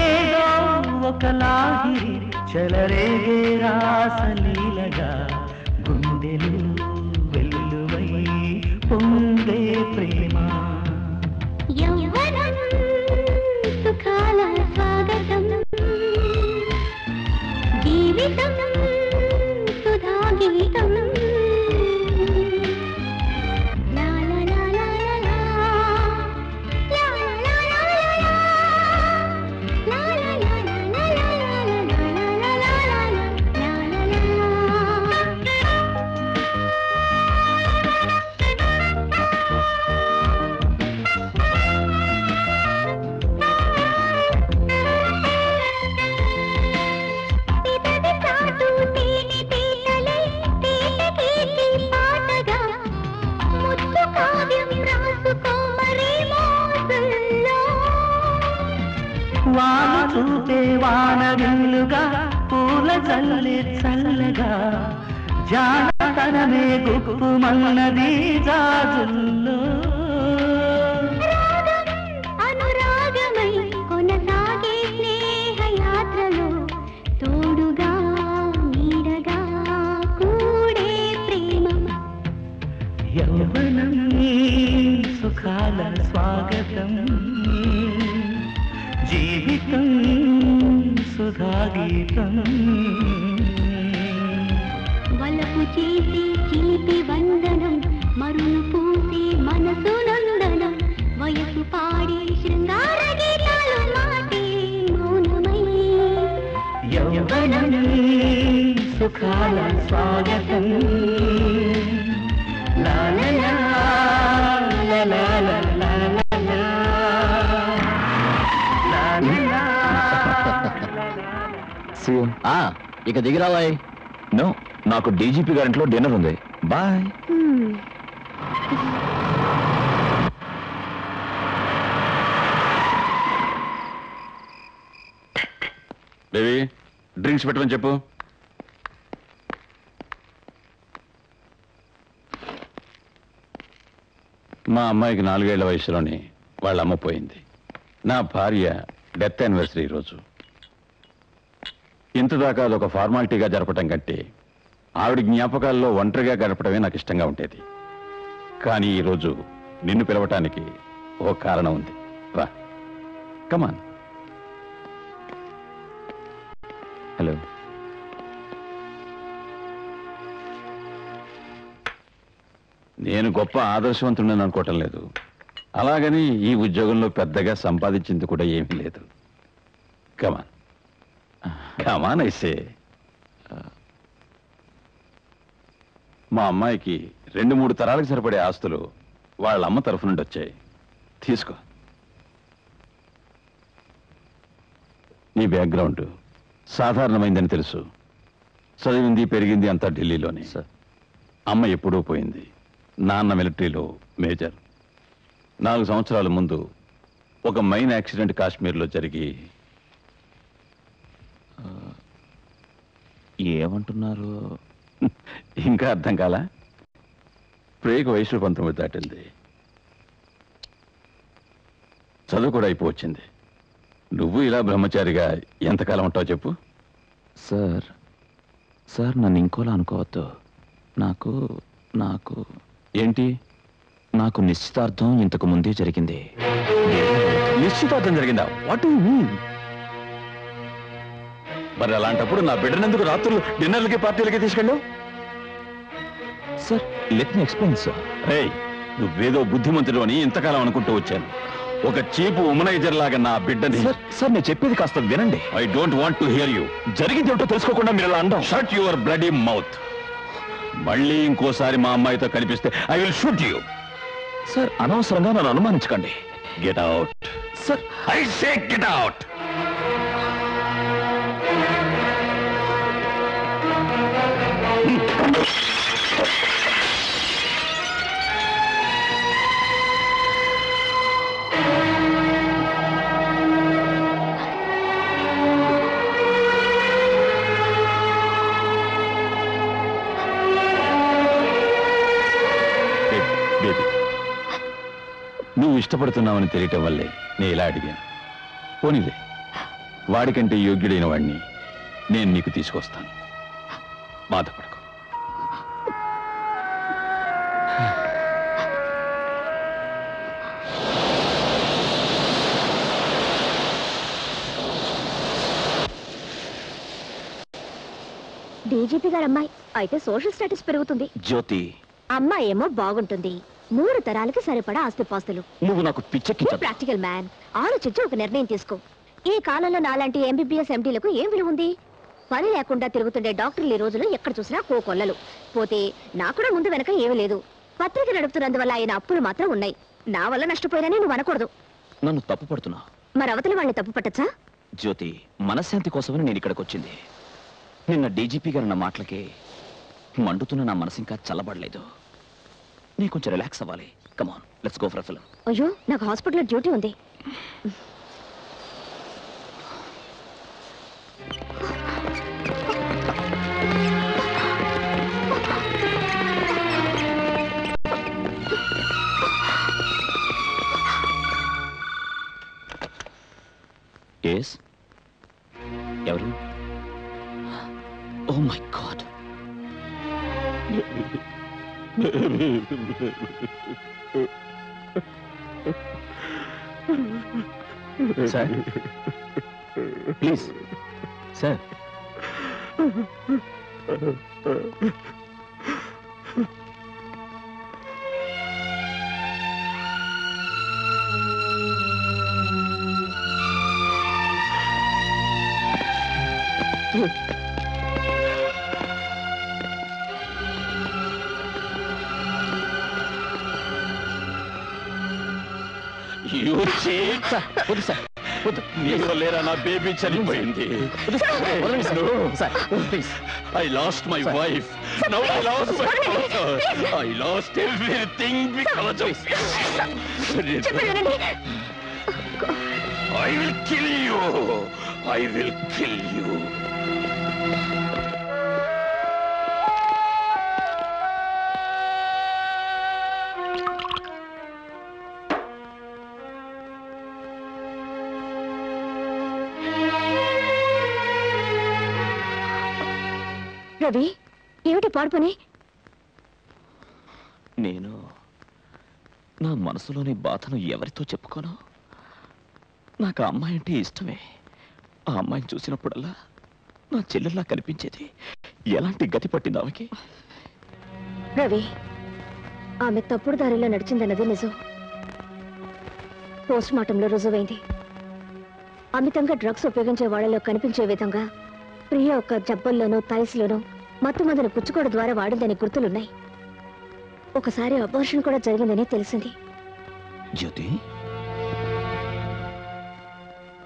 ఏదో ఒకలాగి చెలరేగే రాసలి. జీవితం సుధాగీతం వలపు చేసి చిలిపి వందనం మరులు పూసి మనసు నందనం. వయసు పాడి శృంగార గీతాలు మాటే మౌనమై. యౌవనం సుఖాల స్వాగతం. లా లా. ఇక దిగిరావాయ్. నో నాకు డీజీపీ గారింట్లో డిన్నర్ ఉంది. బాయ్. బేబీ డ్రింక్స్ పెట్టమని చెప్పు. మా అమ్మాయికి నాలుగేళ్ళ వయసులోనే వాళ్ళ అమ్మ పోయింది. నా భార్య డెత్ యానివర్సరీ రోజు. ఇంతదాకా అదొక ఫార్మాలిటీగా జరపటం కంటే ఆవిడ జ్ఞాపకాల్లో ఒంటరిగా గడపడమే నాకు ఇష్టంగా ఉండేది. కానీ ఈరోజు నిన్ను పిలవటానికి ఓ కారణం ఉంది. రా. కమాన్ హలో నేను గొప్ప ఆదర్శవంతుడని అనుకోవటం లేదు. అలాగని ఈ ఉద్యోగంలో పెద్దగా సంపాదించింది కూడా ఏమీ లేదు. కమాన్ కమాన్ ఐసే మా అమ్మాయికి రెండు మూడు తరాలకు సరిపడే ఆస్తులు వాళ్ళ అమ్మ తరఫు నుండి వచ్చాయి. తీసుకో. నీ బ్యాక్గ్రౌండ్ సాధారణమైందని తెలుసు. చదివింది పెరిగింది అంతా ఢిల్లీలోనే. సార్. అమ్మ ఎప్పుడూ పోయింది. నాన్న మిలిటరీలో మేజర్. నాలుగు సంవత్సరాల ముందు ఒక మైన్ యాక్సిడెంట్ కాశ్మీర్లో జరిగి ఏమంటున్నారు? ఇంకా అర్థం కాలా? ప్రేగు వయసు పంతొమ్మిది దాటింది. చదువు కూడా అయిపోవచ్చింది. నువ్వు ఇలా బ్రహ్మచారిగా ఎంతకాలం ఉంటావు చెప్పు? సార్ సార్ నన్ను ఇంకోలా అనుకోవద్దు. నాకు నాకు ఏంటి? నాకు నిశ్చితార్థం ఇంతకు ముందే జరిగింది. నిశ్చితార్థం జరిగిందా? వాట్ యు మీన్ మరి అలాంటప్పుడు నా బిడ్డనెందుకు రాత్రులు డిన్నర్లకి పార్టీలకి తీసుకెళ్ళావు sir let me explain sir రేయ్ నువ్వేదో బుద్ధిమంతుడు అని ఇంతకాలం అనుకుంటూ వచ్చాను. ఒక చీపు ఉమనైజర్ లాగా నా బిడ్డని సార్ సార్ నేను చెప్పేది కాస్త వినండి. I don't want to hear you జరిగింది ఏమిటో తెలుసుకోకుండా మీరు ఇలా అండం షట్ యువర్ బ్లడీ మౌత్ మళ్ళీ ఇంకోసారి మా అమ్మాయితో కనిపిస్తే I will shoot you sir అనవసరంగా నన్ను అనుమానించకండి. Get out sir. I say get out నువ్వు ఇష్టపడుతున్నావని తెలియటం వల్లే నేను ఇలా అడిగాను. పోనీలే. వాడికంటే యోగ్యుడైన వాడిని నేను నీకు తీసుకొస్తాను. బాధపడకు. డీజీపీ గారు అమ్మాయి అయితే సోషల్ స్టేటస్ పెరుగుతుంది. జ్యోతి. అమ్మాయి ఏమో బాగుంటుంది. మూడు తరాలకి సరిపడా ఆస్తిపాస్తులు. నువ్వు నాకు పిచ్చెక్కించదు ప్రాక్టికల్ మ్యాన్ ఆలోచించి ఒక నిర్ణయం తీసుకో. ఈ కాలంలో నాలాంటి ఎంబీబీఎస్ ఎండీలకు ఏం విలువ ఉంది పని లేకుండా తిరుగుతుండే డాక్టర్లు ఈ రోజులు ఎక్కడ చూసినా కోకొల్లలు. పోతే నా కూడా ముందు వెనక ఏమీ లేదు. పత్రిక నడుపుతున్నందువల్ల ఆయన అప్పులు మాత్రం ఉన్నాయి. నా వల్ల నష్టపోయానని నువ్వు అనకూడదు. నన్ను తప్పు పడుతున్నా. మరి అవతలి వాళ్ళని తప్పు పట్టచ్చా? జ్యోతి మనశ్శాంతి కోసమని నేను ఇక్కడికి వచ్చింది. నిన్న డీజీపీ గారు నా మాటలకి మండుతున్న నా మనసు ఇంకా చల్లబడలేదు. నేను కొంచెం రిలాక్స్ అవ్వాలి. Come on let's go for film అయ్యో నాకు హాస్పిటల్లో డ్యూటీ ఉంది. ఎస్ ఎవరు? ఓ my god sir please sir You వద్దు సార్ వద్దు నీ వల్లేరా నా బేబీ చనిపోయింది sir please I lost my wife. Now I lost my daughter. I lost everything because of you. I will kill you. I Ravi? ఏమిటి పాడు పని? నేను నా మనసులోని బాధను ఎవరితో చెప్పుకోను? నాకు అమ్మాయి అంటే ఇష్టమే. ఆ అమ్మాయిని చూసినప్పుడల్లా నా చెల్లెల్లా కనిపించేది. ఎలాంటి గతి పట్టింది ఆమెకి? రవి ఆమె తప్పుడు దారిలో నడిచిందన్నది నిజం. పోస్ట్ మార్టంలో రుజువైంది. అమితంగా డ్రగ్స్ ఉపయోగించే వాళ్ళలో కనిపించే విధంగా ప్రియ ఒక జబ్బల్లోనూ థైస్లోనూ మత్తుమందును పుచ్చుకోవడం ద్వారా వాడిందని గుర్తులున్నాయి. ఒకసారి అబార్షన్ కూడా జరిగిందని తెలిసింది. జ్యోతి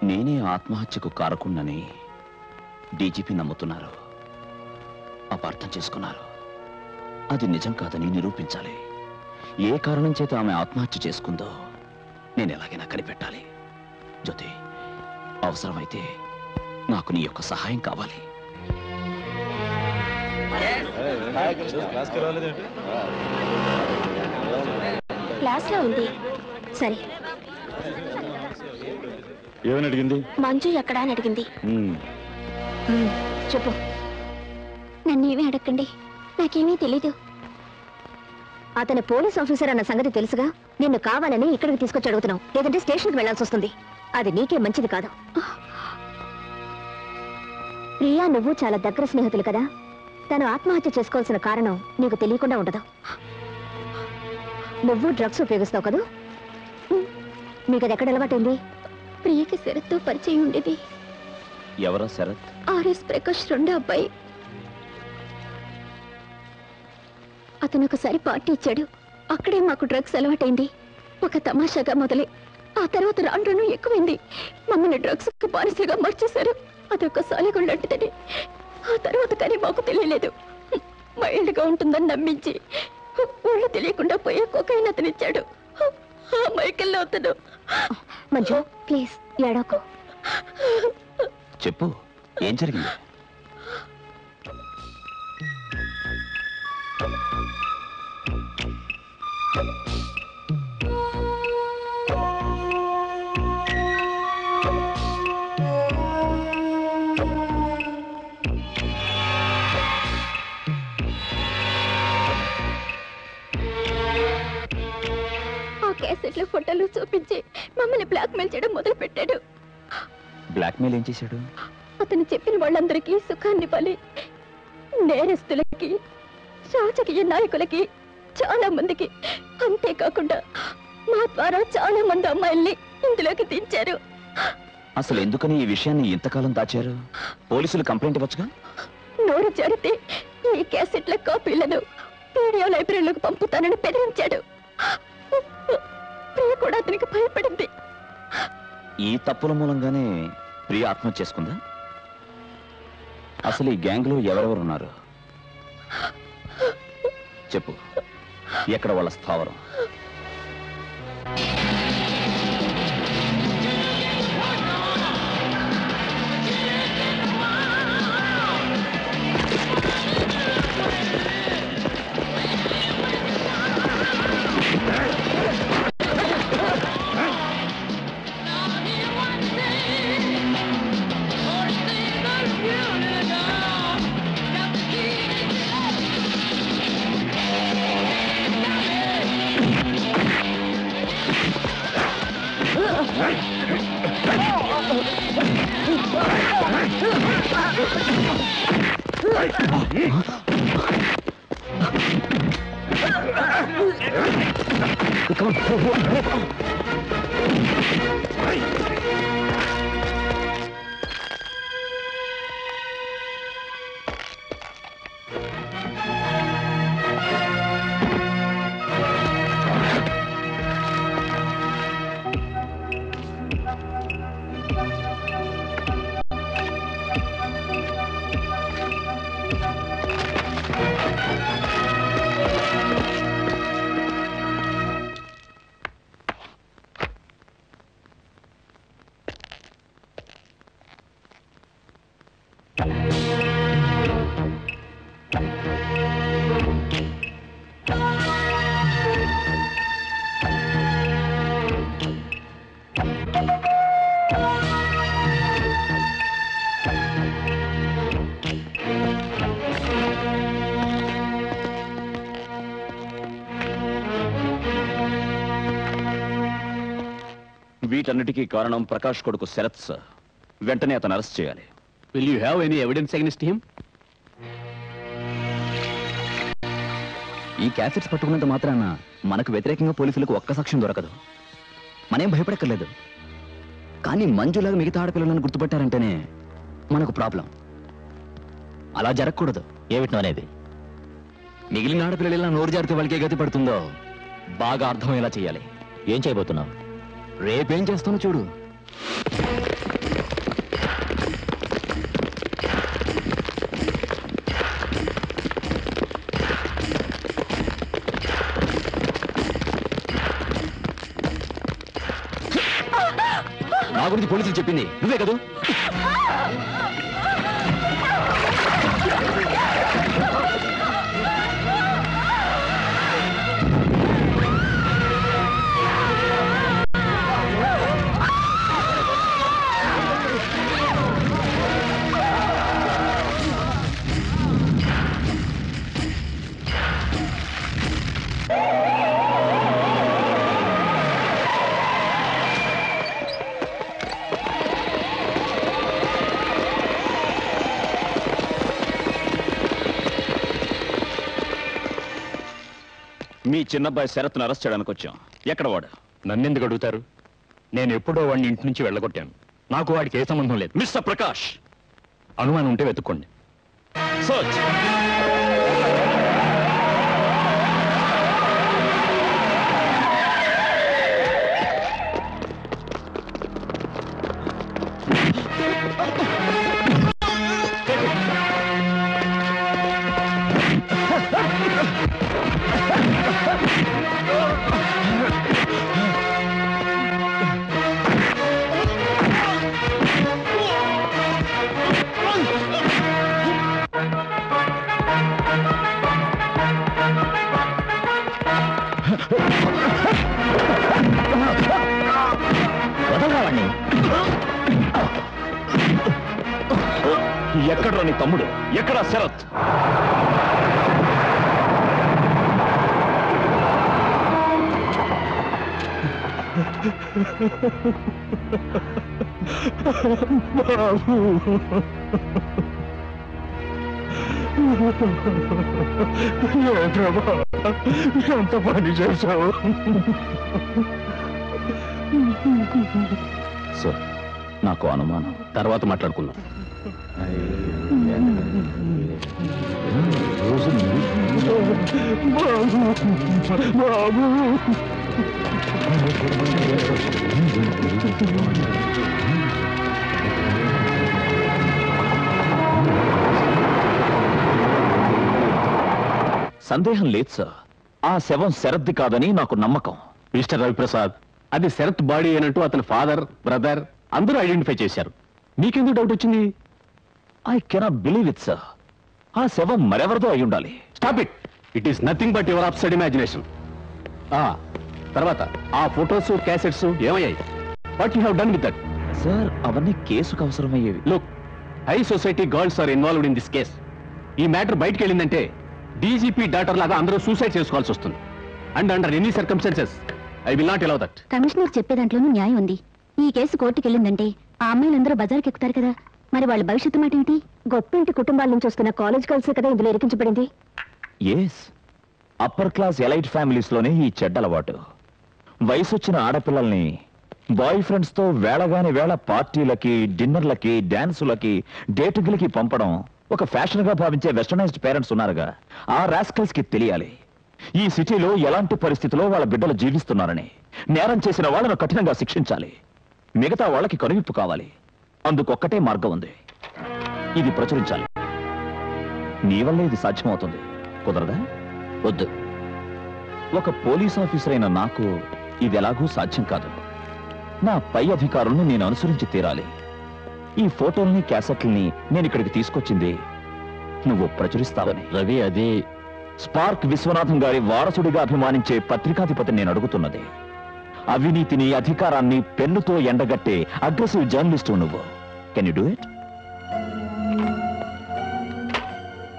నేనే ఆత్మహత్యకు కారకుండని డీజీపీ నమ్ముతున్నారు. అపార్థం చేసుకున్నారు. అది నిజం కాదని నిరూపించాలి. ఏ కారణం చేత ఆమె ఆత్మహత్య చేసుకుందో నేను ఎలాగైనా కనిపెట్టాలి. జ్యోతి అవసరమైతే నాకు నీ యొక్క సహాయం కావాలి. క్లాస్లో ఉంది. సరే. ఏమని అడిగింది? మంజు ఎక్కడా అని అడిగింది. మ్మ్. చెప్పు. నన్నేమీ అడగండి నాకేమీ తెలీదు. అతను పోలీస్ ఆఫీసర్ అన్న సంగతి తెలుసుగా నిన్ను కావాలని ఇక్కడికి తీసుకొచ్చి అడుగుతున్నావు. లేదంటే స్టేషన్కి వెళ్ళాల్సి వస్తుంది. అది నీకే మంచిది కాదు. ప్రియా నువ్వు చాలా దగ్గర స్నేహితులు కదా. తను ఆత్మహత్య చేసుకోవాల్సిన కారణం నీకు తెలియకుండా ఉండదు. నువ్వు డ్రగ్స్ ఉపయోగిస్తావు కదూ? మీకు అది ఎక్కడ అలవాటైంది? ప్రియకి శరత్తో పరిచయం ఉండేది. ఎవరా శరత్? ఆర్ఎస్ ప్రకాష్ రెండో అబ్బాయి. అతను ఒకసారి పార్టీ ఇచ్చాడు. అక్కడే మాకు డ్రగ్స్ అలవాటైంది. ఒక తమాషాగా మొదలై ఆ తర్వాత రాను ఎక్కువైంది. మమ్మల్ని డ్రగ్స్ బానిసగా మార్చేశారు. అదొక సాలిగుండంటిదని ఆ తర్వాత కానీ మాకు తెలియలేదు. మైల్డ్గా ఉంటుందని నమ్మించి ఊళ్ళో తెలియకుండా పోయే కొకైన్ అతను ఇచ్చాడు ఆ మైకల్లో అతను. మంజు ప్లీజ్ ఏడాకో చెప్పు ఏం జరిగింది? బ్లాక్మెయిల్ ఏం చేశాడు? అతను చెప్పిన వాళ్ళందరికీ సుఖాన్ని బలి నేరస్తులకి రాజకీయ నాయకులకి చాలా మందికి. అంతేకాకుండా మా ద్వారా చాలా మంది అమ్మాయిల్ని ఇందులోకి దించారు. అసలు ఎందుకని ఈ విషయాన్ని ఇంతకాలం దాచారు? పోలీసులు కంప్లైంట్ ఇవ్వచ్చుగా? నోరు జారితే ఈ క్యాసెట్ల కాపీలను వీడియో లైబ్రరీలోకి పంపుతానని బెదిరించాడు. ప్రియ కూడా అతనికి భయపడింది. ఈ తప్పుల మూలంగానే ప్రియ ఆత్మహత్య చేసుకుందా? అసలు ఈ గ్యాంగ్లో ఎవరెవరు ఉన్నారు చెప్పు. ఎక్కడ వాళ్ళ స్థావరం? Come on. వీటన్నిటికీ కారణం ప్రకాష్ కొడుకు శరత్ సార్. వెంటనే అతను అరెస్ట్ చేయాలి. Will you have any evidence against him ఈ క్యాసెట్స్ పట్టుకున్నంత మాత్రాన మనకు వ్యతిరేకంగా పోలీసులకు ఒక్క సాక్ష్యం దొరకదు. మనేం భయపడక్కర్లేదు. కానీ మంజులాగా మిగతా ఆడపిల్లలను గుర్తుపట్టారంటేనే మనకు ప్రాబ్లం. అలా జరగకూడదు. ఏమిటం అనేది? మిగిలిన ఆడపిల్లలు ఇలా నోరు జారితే వాళ్ళకి ఏ గతి పడుతుందో బాగా అర్థమయ్యేలా చేయాలి. ఏం చేయబోతున్నావు? రేపేం చేస్తాను చూడు. నా గురించి పోలీసులు చెప్పింది నువ్వే కదా? మీ చిన్నబ్బాయి శరత్ను అరెస్ట్ చేయడానికి వచ్చాం. ఎక్కడ వాడు? నన్నెందుకు అడుగుతారు? నేను ఎప్పుడో వాడిని ఇంటి నుంచి వెళ్ళగొట్టాను. నాకు వాడికి ఏ సంబంధం లేదు. మిస్టర్ ప్రకాష్! అనుమానం ఉంటే వెతుక్కోండి. సర్చ్! ఎక్కడ్రా నీ తమ్ముడు? ఎక్కడా శరత్? ఎంత పని చేశావు సార్ నాకు అనుమానం. తర్వాత మాట్లాడుకుందాం. సందేహం లేదు సార్. ఆ శవం శరద్ది కాదని నాకు నమ్మకం. మిస్టర్ రవిప్రసాద్ అది శరత్ బాడీ అయినట్టు అతని ఫాదర్ బ్రదర్ అందరూ ఐడెంటిఫై చేశారు. మీకెందుకు డౌట్ వచ్చింది? I cannot believe it sir ఆ శవం మరెవరిదో అయి ఉండాలి. Stop it it is nothing but your upside imagination తర్వాత ఆ photos cassettes ఏమయ్యాయి? What you have done with that sir అవన్నీ కేసుకు అవసరమయ్యేవి. Look high society girls are involved in this case ఈ మ్యాటర్ బయటకు వెళ్ళిందంటే డీజీపీ డాటర్ లాగా అందరూ సూసైడ్ చేసుకోవాల్సి వస్తుంది. And under any circumstances I will not allow that commissioner చెప్పే దాంట్లోనూ న్యాయం ఉంది. ఈ కేసు కోర్టుకు వెళ్ళిందంటే ఆ అమ్మాయిలందరూ బజార్కి ఎక్కుతారు కదా. మరి వాళ్ళ భవిష్యత్తు మాట ఏంటి గొప్పింటి కుటుంబాల నుంచి వస్తున్న కాలేజ్ గర్ల్సే కదా ఇందులో ఇరికించబడింది? ఎస్ అప్పర్ క్లాస్ ఎలైట్ ఫ్యామిలీస్లోనే ఈ చెడ్డ అలవాటు. వయసొచ్చిన ఆడపిల్లల్ని బాయ్ ఫ్రెండ్స్తో వేళగాని వేళ పార్టీలకి డిన్నర్లకి డాన్సులకి డేటింగ్లకి పంపడం ఒక ఫ్యాషన్గా భావించే వెస్టర్నైజ్డ్ పేరెంట్స్ ఉన్నారుగా. ఆ రాస్కల్స్కి తెలియాలి. ఈ సిటీలో ఎలాంటి పరిస్థితిలో వాళ్ళ బిడ్డలు జీవిస్తున్నారని నేరం చేసిన వాళ్ళను కఠినంగా శిక్షించాలి. మిగతా వాళ్ళకి కనువిప్పు కావాలి. అందుకొక్కటే మార్గం ఉంది. ఇది ప్రచురించాలి. నీ వల్ల ఇది సాధ్యమవుతుంది. కుదరదా? వద్దు. ఒక పోలీస్ ఆఫీసర్ అయిన నాకు ఇది ఎలాగూ సాధ్యం కాదు. నా పై అధికారులను నేను అనుసరించి తీరాలి. ఈ ఫోటోల్ని క్యాసెట్లని నేను ఇక్కడికి తీసుకొచ్చింది నువ్వు ప్రచురిస్తావని. రవి అది స్పార్క్ విశ్వనాథం గారి వారసుడిగా అభిమానించే పత్రికాధిపతిని నేను అడుగుతున్నది. అవినీతిని అధికారాన్ని పెన్నుతో ఎండగట్టే అగ్రెసివ్ జర్నలిస్టు నువ్వు. కెన్ యూ డూ ఇట్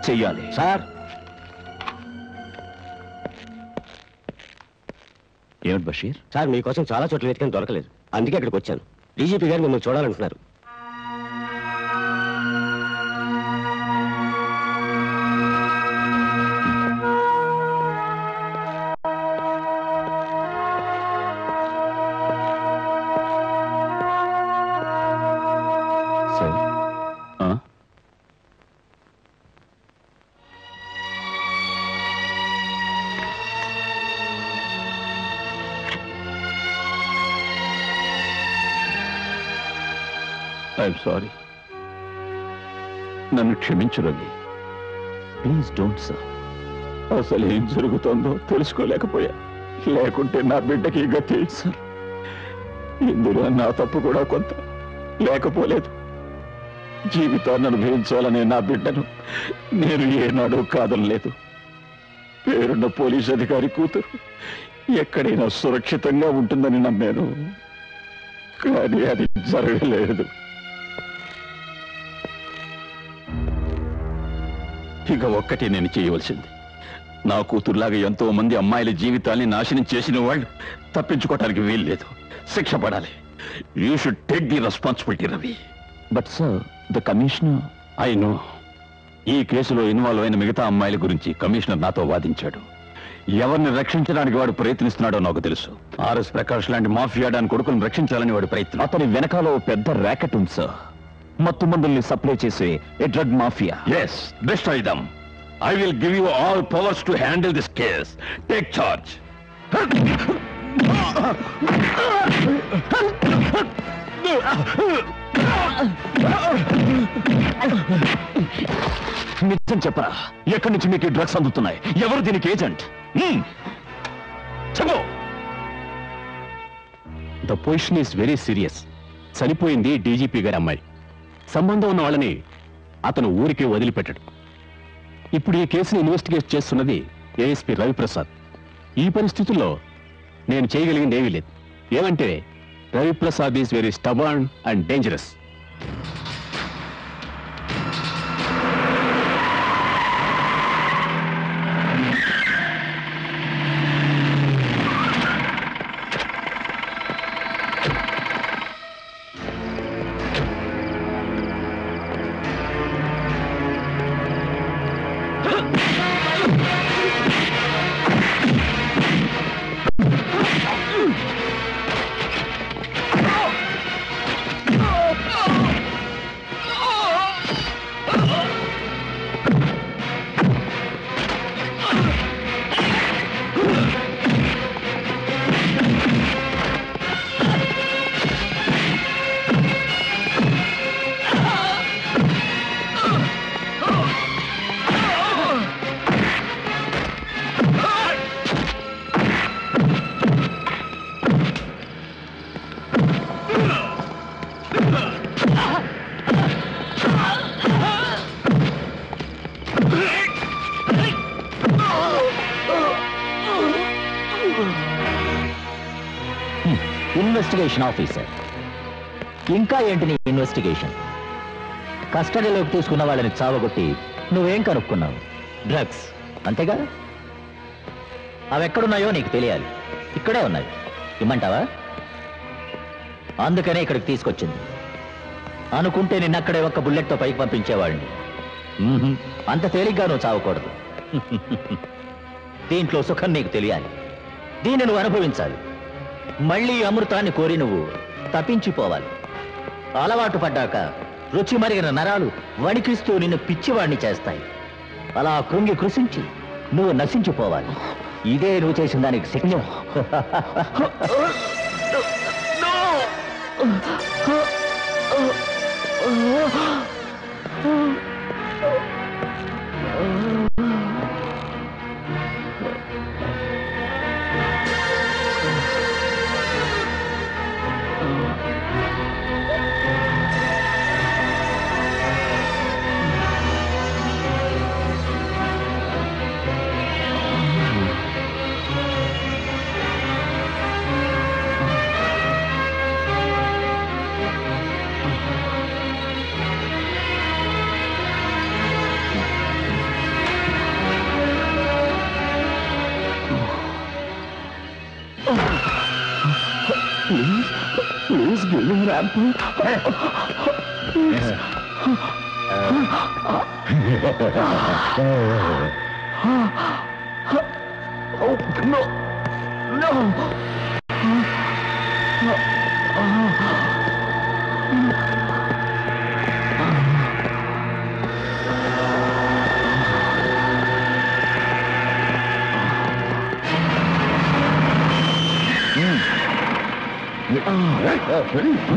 చెయ్యాలి. సార్. ఏమిటి బషీర్? సార్ మీకోసం చాలా చోట్ల వెతికాను దొరకలేదు. అందుకే ఇక్కడికి వచ్చాను. డీజీపీ గారు మిమ్మల్ని చూడాలంటున్నారు. నన్ను క్షమించు రవి ప్లీజ్ డోంట్ సార్ అసలు ఏం జరుగుతుందో తెలుసుకోలేకపోయా. లేకుంటే నా బిడ్డకి ఈ గతి సార్ ఇందులో నా తప్పు కూడా కొంత. లేకపోలేదు. జీవితాన్ని అనుభవించాలనే నా బిడ్డను నేను ఏనాడు కాదనలేదు. పేరున్న పోలీస్ అధికారి కూతురు ఎక్కడైనా సురక్షితంగా ఉంటుందని నమ్మాను. కానీ అది జరగలేదు. ఇక ఒక్కటి నేను చేయవలసింది. నా కూతురులాగా ఎంతో మంది అమ్మాయిల జీవితాల్ని నాశనం చేసిన వాళ్ళు తప్పించుకోవటానికి వీల్లేదు. శిక్ష పడాలి. You should take the responsibility Ravi but sir the commissioner I know ఈ కేసులో ఇన్వాల్వ్ అయిన మిగతా అమ్మాయిల గురించి కమిషనర్ నాతో వాదించాడు. ఎవరిని రక్షించడానికి వాడు ప్రయత్నిస్తున్నాడో నాకు తెలుసు. ఆర్ఎస్ ప్రకాష్ లాంటి మాఫియా డాన్ కొడుకుని రక్షించాలని వాడు ప్రయత్నం అతని వెనకాల ఓ పెద్ద ర్యాకెట్ ఉంది సార్ మత్తు మందుల్ని సప్లై చేసే ఏ drug mafia. Yes destroy them I will give you all powers to handle this case take charge నిజం చెప్పరా? ఎక్కడి నుంచి మీకు డ్రగ్స్ అందుతున్నాయి? ఎవరు దీనికి ఏజెంట్? చెప్పు. The position is very serious చనిపోయింది డీజీపీ గారి అమ్మాయి. సంబంధం ఉన్న వాళ్ళని అతను ఊరికే వదిలిపెట్టడు. ఇప్పుడు ఈ కేసుని ఇన్వెస్టిగేట్ చేస్తున్నది ఏఎస్పీ రవిప్రసాద్. ఈ పరిస్థితుల్లో నేను చేయగలిగింది ఏమీ లేదు. ఏమంటే Raviprasad is very stubborn and dangerous. Investigation officer ఇంకా ఏంటి నీ ఇన్వెస్టిగేషన్ కస్టడీలోకి తీసుకున్న వాళ్ళని చావగొట్టి నువ్వేం కనుక్కున్నావు? డ్రగ్స్ అంతేగా? అవి ఎక్కడున్నాయో నీకు తెలియాలి. ఇక్కడే ఉన్నాయి. ఇమ్మంటావా? అందుకనే ఇక్కడికి తీసుకొచ్చింది. అనుకుంటే నిన్నక్కడే ఒక్క బుల్లెట్తో పైకి పంపించేవాడిని. అంత తేలిగ్గా నువ్వు చావకూడదు. దీంట్లో సుఖం నీకు తెలియాలి. దీన్ని నువ్వు అనుభవించాలి. మళ్ళీ అమృతాన్ని కోరి నువ్వు తప్పించిపోవాలి అలవాటు పడ్డాక రుచి మరిగిన నరాలు వణికిస్తూ నిన్ను పిచ్చివాణ్ణి చేస్తాయి అలా కృంగి కృషించి నువ్వు నశించిపోవాలి ఇదే నువ్వు చేసిన దానికి శిక్ష ప్లీజ్ No! No! ఎంత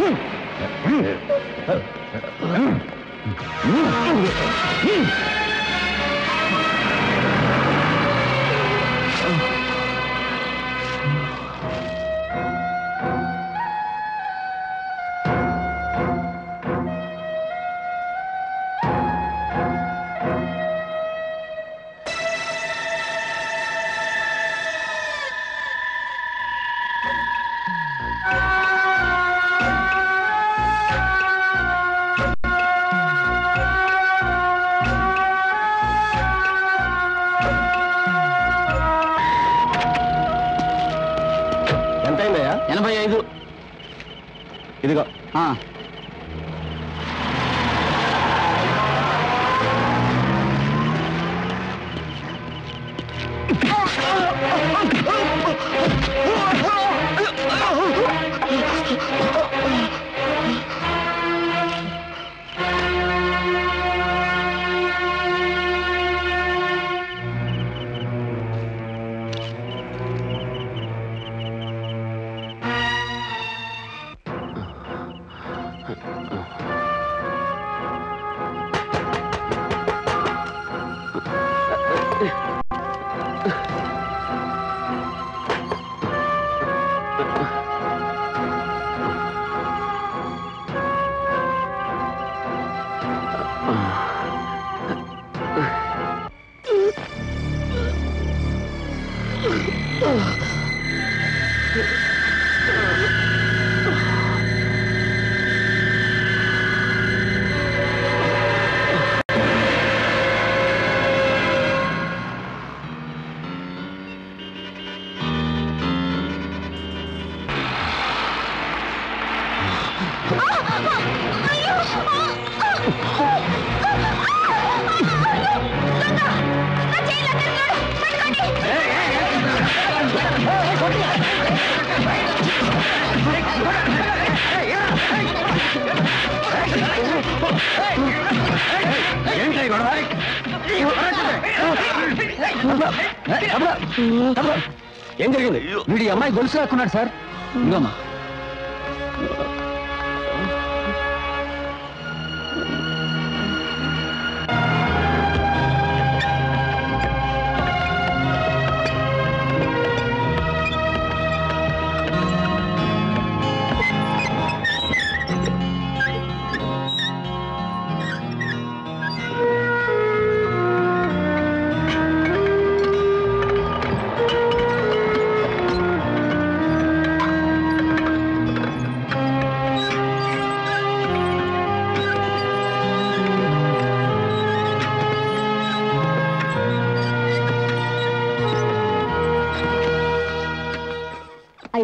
గొలుసు రాకున్నాడు సార్.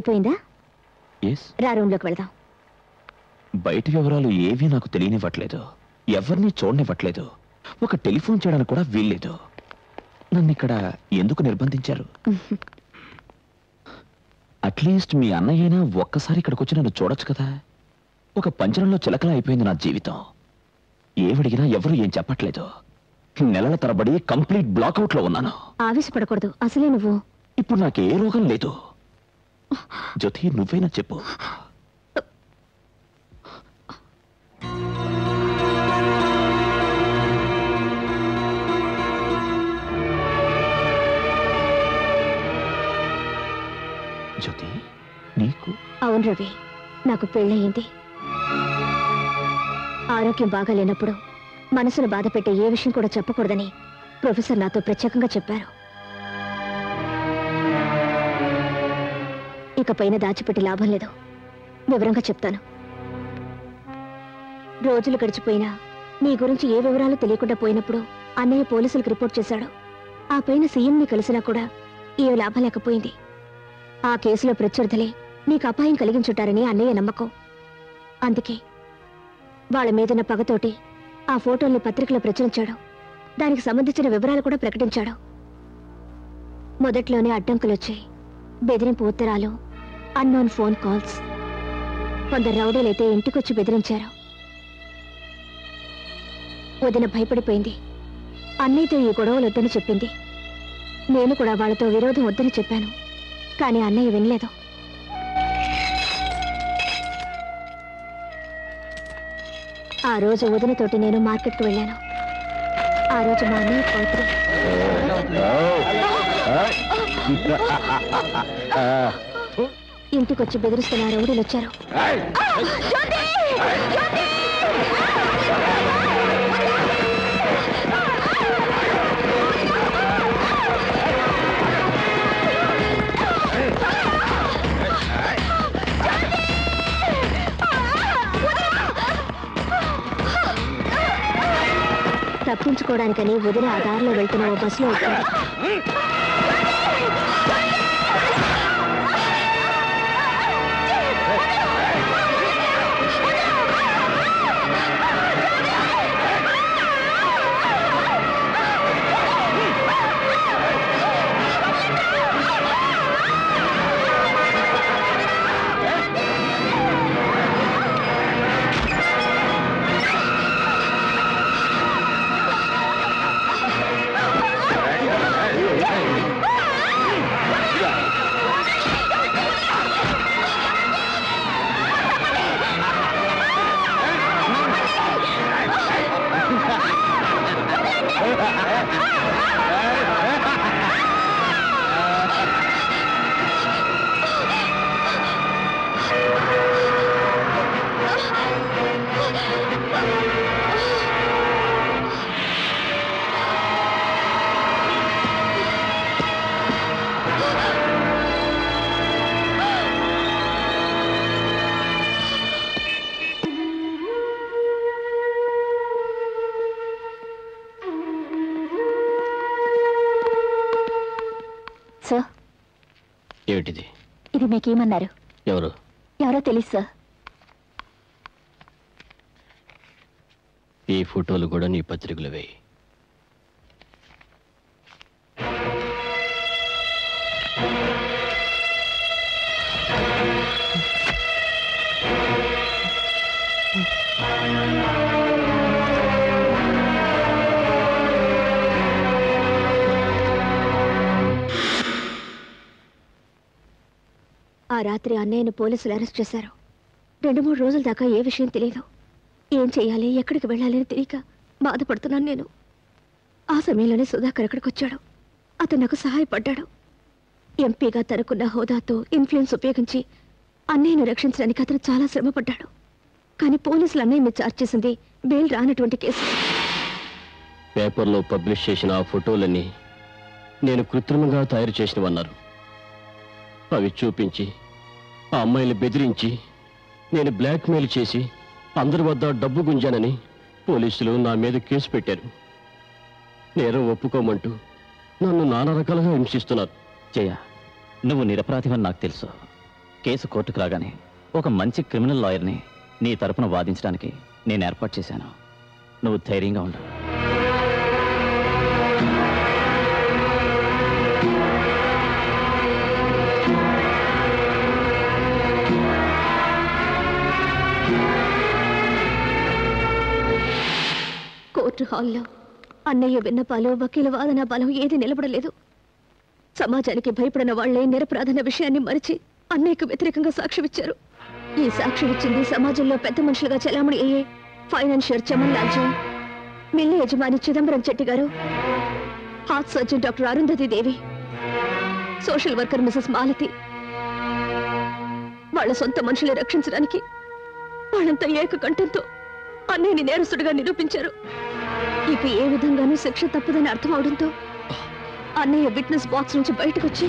అయిపోయిందా? రా రూమ్లోకి వెళ్దాం. బయటి వివరాలు ఏవీ నాకు తెలియనివ్వట్లేదు. ఎవరిని చూడనివ్వట్లేదు. ఒక టెలిఫోన్ చేయడానికి కూడా వీల్లేదు. నన్ను ఇక్కడ ఎందుకు నిర్బంధించారు? అట్లీస్ట్ మీ అన్నయ్యైనా ఒక్కసారి ఇక్కడికి వచ్చి నన్ను చూడొచ్చు కదా. ఒక పంజరంలో చిలకలా అయిపోయింది నా జీవితం. ఏమడిగినా ఎవరు ఏం చెప్పట్లేదు. నెలల తరబడి కంప్లీట్ బ్లాక్అవుట్లో ఉన్నాను. ఆవేశపడకూడదు. అసలే నువ్వు. ఇప్పుడు నాకు ఏ రోగం లేదు. జ్యోతి నువ్వైనా చెప్పు. జ్యోతి నీకు? అవును రవి నాకు పెళ్ళయింది. ఆరోగ్యం బాగాలేనప్పుడు మనసును బాధపెట్టే ఏ విషయం కూడా చెప్పకూడదని ప్రొఫెసర్ నాతో ప్రత్యేకంగా చెప్పారు. ఇక పైన దాచిపెట్టి లాభం లేదు. వివరంగా చెప్తాను. రోజులు గడిచిపోయినా నీ గురించి ఏ వివరాలు తెలియకుండా పోయినప్పుడు అన్నయ్య పోలీసులకు రిపోర్ట్ చేశాడు. ఆ పైన సీఎంని కలిసినా కూడా ఏ లాభం లేకపోయింది. ఆ కేసులో ప్రత్యర్థులే నీకు అపాయం కలిగించుంటారని అన్నయ్య నమ్మకం. అందుకే వాళ్ళ మీదున్న పగతోటి ఆ ఫోటోల్ని పత్రికలో ప్రచురించాడు. దానికి సంబంధించిన వివరాలు కూడా ప్రకటించాడు. మొదట్లోనే అడ్డంకులొచ్చాయి బెదిరింపు ఉత్తరాలు అన్నోన్ ఫోన్ కాల్స్. కొందరు రౌడీలైతే ఇంటికొచ్చి బెదిరించారు. వదిన భయపడిపోయింది. అన్నయ్యతో ఈ గొడవలు వద్దని చెప్పింది. నేను కూడా వాళ్ళతో విరోధం వద్దని చెప్పాను. కానీ అన్నయ్య వినలేదు. ఆ రోజు వదినతోటి నేను మార్కెట్కి వెళ్ళాను. ఆ రోజు మా అన్నయ్య పౌత్రి ఇంటికొచ్చి బెదిరిస్తున్న రౌడీలు వచ్చారు తప్పించుకోవడానికని వదిన ఆ దారిలో వెళ్తున్న ఓ బస్సులో ఎక్కాడు మీకేమన్నారు? ఎవరు? ఎవరో తెలుసు సార్. ఈ ఫోటోలు కూడా నీ పత్రికలు వేయి ఆ రాత్రి అన్నయ్యను పోలీసులు అరెస్ట్ చేశారు. రెండు మూడు రోజుల దాకా ఏ విషయం తెలియదు. ఏం చేయాలి ఎక్కడికి వెళ్ళాలని తెలియక బాధపడుతున్నాను నేను. ఆ సమయంలోనే సుధాకర్ అక్కడికి వచ్చాడు. అతను నాకు సహాయపడ్డాడు. ఎంపీగా తనకున్న హోదాతో ఇన్ఫ్లుయెన్స్ ఉపయోగించి అన్నయ్యను రక్షించడానికి అతను చాలా శ్రమపడ్డాడు. కానీ పోలీసులు అన్నయ్యని చార్జ్ చేసింది బెయిల్ రానటువంటి కేసు. పేపర్లో పబ్లిష్ చేసిన ఆ ఫోటోలన్నీ నేను కృత్రిమంగా తయారు చేసినవన్నారు. అవి చూపించి ఆ అమ్మాయిని బెదిరించి నేను బ్లాక్మెయిల్ చేసి అందరి వద్ద డబ్బు గుంజానని పోలీసులు నా మీద కేసు పెట్టారు. నేరం ఒప్పుకోమంటూ నన్ను నానా రకాలుగా హింసిస్తున్నారు. జయ నువ్వు నిరపరాధివని నాకు తెలుసు. కేసు కోర్టుకు రాగానే ఒక మంచి క్రిమినల్ లాయర్ని నీ తరపున వాదించడానికి నేను ఏర్పాటు చేశాను. నువ్వు ధైర్యంగా ఉండు. కోర్టు హాల్లో. అన్నయ్య విన్నపాలు వకీల వాదన బలం ఏది నిలబడలేదు. సమాజానికి భయపడిన వాళ్ళే నిరపరాధన విషయాన్ని మరిచి అన్నయ్యకు వ్యతిరేకంగా సాక్ష్యమిచ్చారు ఈ సాక్ష్యం ఇచ్చింది సమాజంలో పెద్ద మనుషులుగా చెలామణి అయ్యే ఫైనాన్షియర్ చమన్ లాల్జీ మిల్లి యజమాని Chidambaram Chetty garu heart surgeon doctor Arundhati Devi social worker Mrs Malathi. వాళ్ళ సొంత మనుషులే రక్షించడానికి వాళ్ళంతా ఏకకంఠంతో అన్నయ్యని నేరస్తుడిగా నిరూపించారు. ఇవి ఏ విధంగానూ శిక్ష తప్పదని అర్థం అవడంతో అన్నయ్య విట్నెస్ బాక్స్ నుంచి బయటకు వచ్చి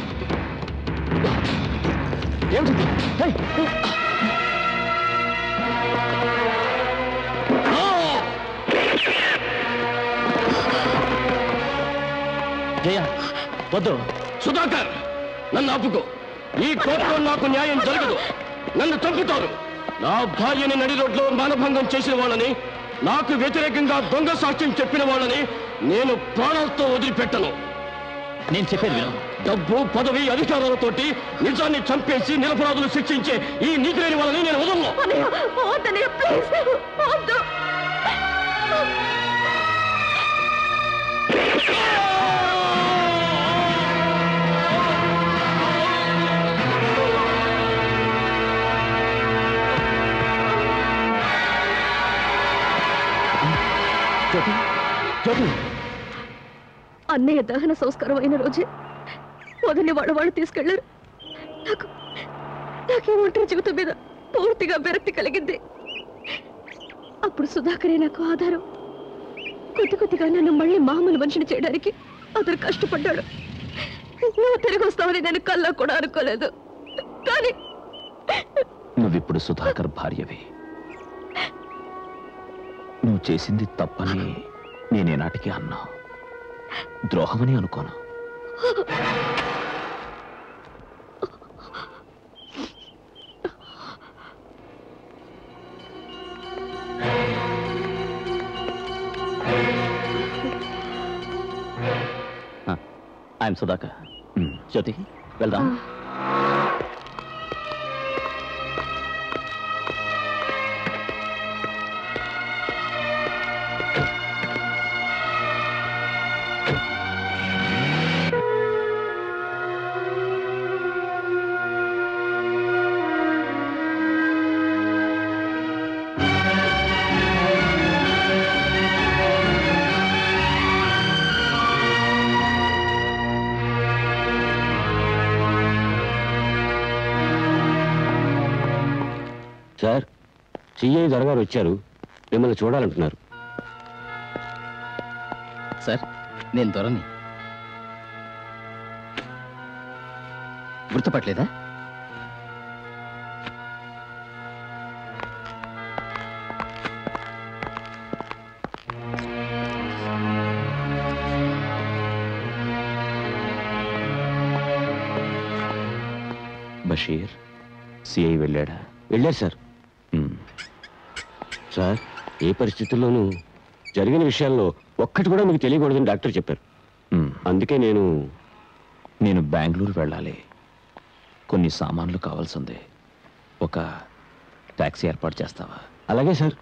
జయ వద్దు. సుధాకర్ నన్ను ఆపుకో. ఈ కోర్టులో నాకు న్యాయం జరగదు. నన్ను చంపుతారు. నా భార్యని నడి రోడ్లో మానభంగం చేసిన వాళ్ళని నాకు వ్యతిరేకంగా దొంగ సాక్ష్యం చెప్పిన వాళ్ళని నేను ప్రాణాలతో వదిలిపెట్టను. నేను చెప్పేది విను. డబ్బు పదవి అధికారాలతోటి నిజాన్ని చంపేసి నిరపరాధులు శిక్షించే ఈ నీతి లేని వాళ్ళని నేను వదలను. అన్నయ్య దహన సంస్కారం అయిన రోజే వదిలి వాళ్ళ వాళ్ళు తీసుకెళ్ళారు నాకు నాకు ఈ ఒంటరి జీవితం మీద పూర్తిగా విరక్తి కలిగింది. అప్పుడు సుధాకరే నాకు ఆధారం. కొద్ది కొద్దిగా నన్ను మళ్ళీ మామూలు మనిషిని చేయడానికి అతను కష్టపడ్డాడు. నువ్వు తిరిగి వస్తావని నేను కల్లా కూడా అనుకోలేదు. కానీ నువ్విప్పుడు సుధాకర్ భార్యవి. నువ్వు చేసింది తప్పని నేనేనాటికి అన్నా. ద్రోహమని అనుకోను? ఐఎమ్ సుధాకర్ జ్యోతి వెళ్దాం. సిఐ దొరగారు వచ్చారు. మిమ్మల్ని చూడాలంటున్నారు. సార్ నేను దొరని గుర్తుపట్టలేదా? బషీర్ సిఐ వెళ్ళాడా? వెళ్ళారు సార్. సార్ ఏ పరిస్థితుల్లోనూ జరిగిన విషయాల్లో ఒక్కటి కూడా మీకు తెలియకూడదని డాక్టర్ చెప్పారు. అందుకే నేను నేను బెంగళూరు వెళ్ళాలి. కొన్ని సామాన్లు కావాల్సిందే ఒక టాక్సీ ఏర్పాటు చేస్తావా? అలాగే సార్.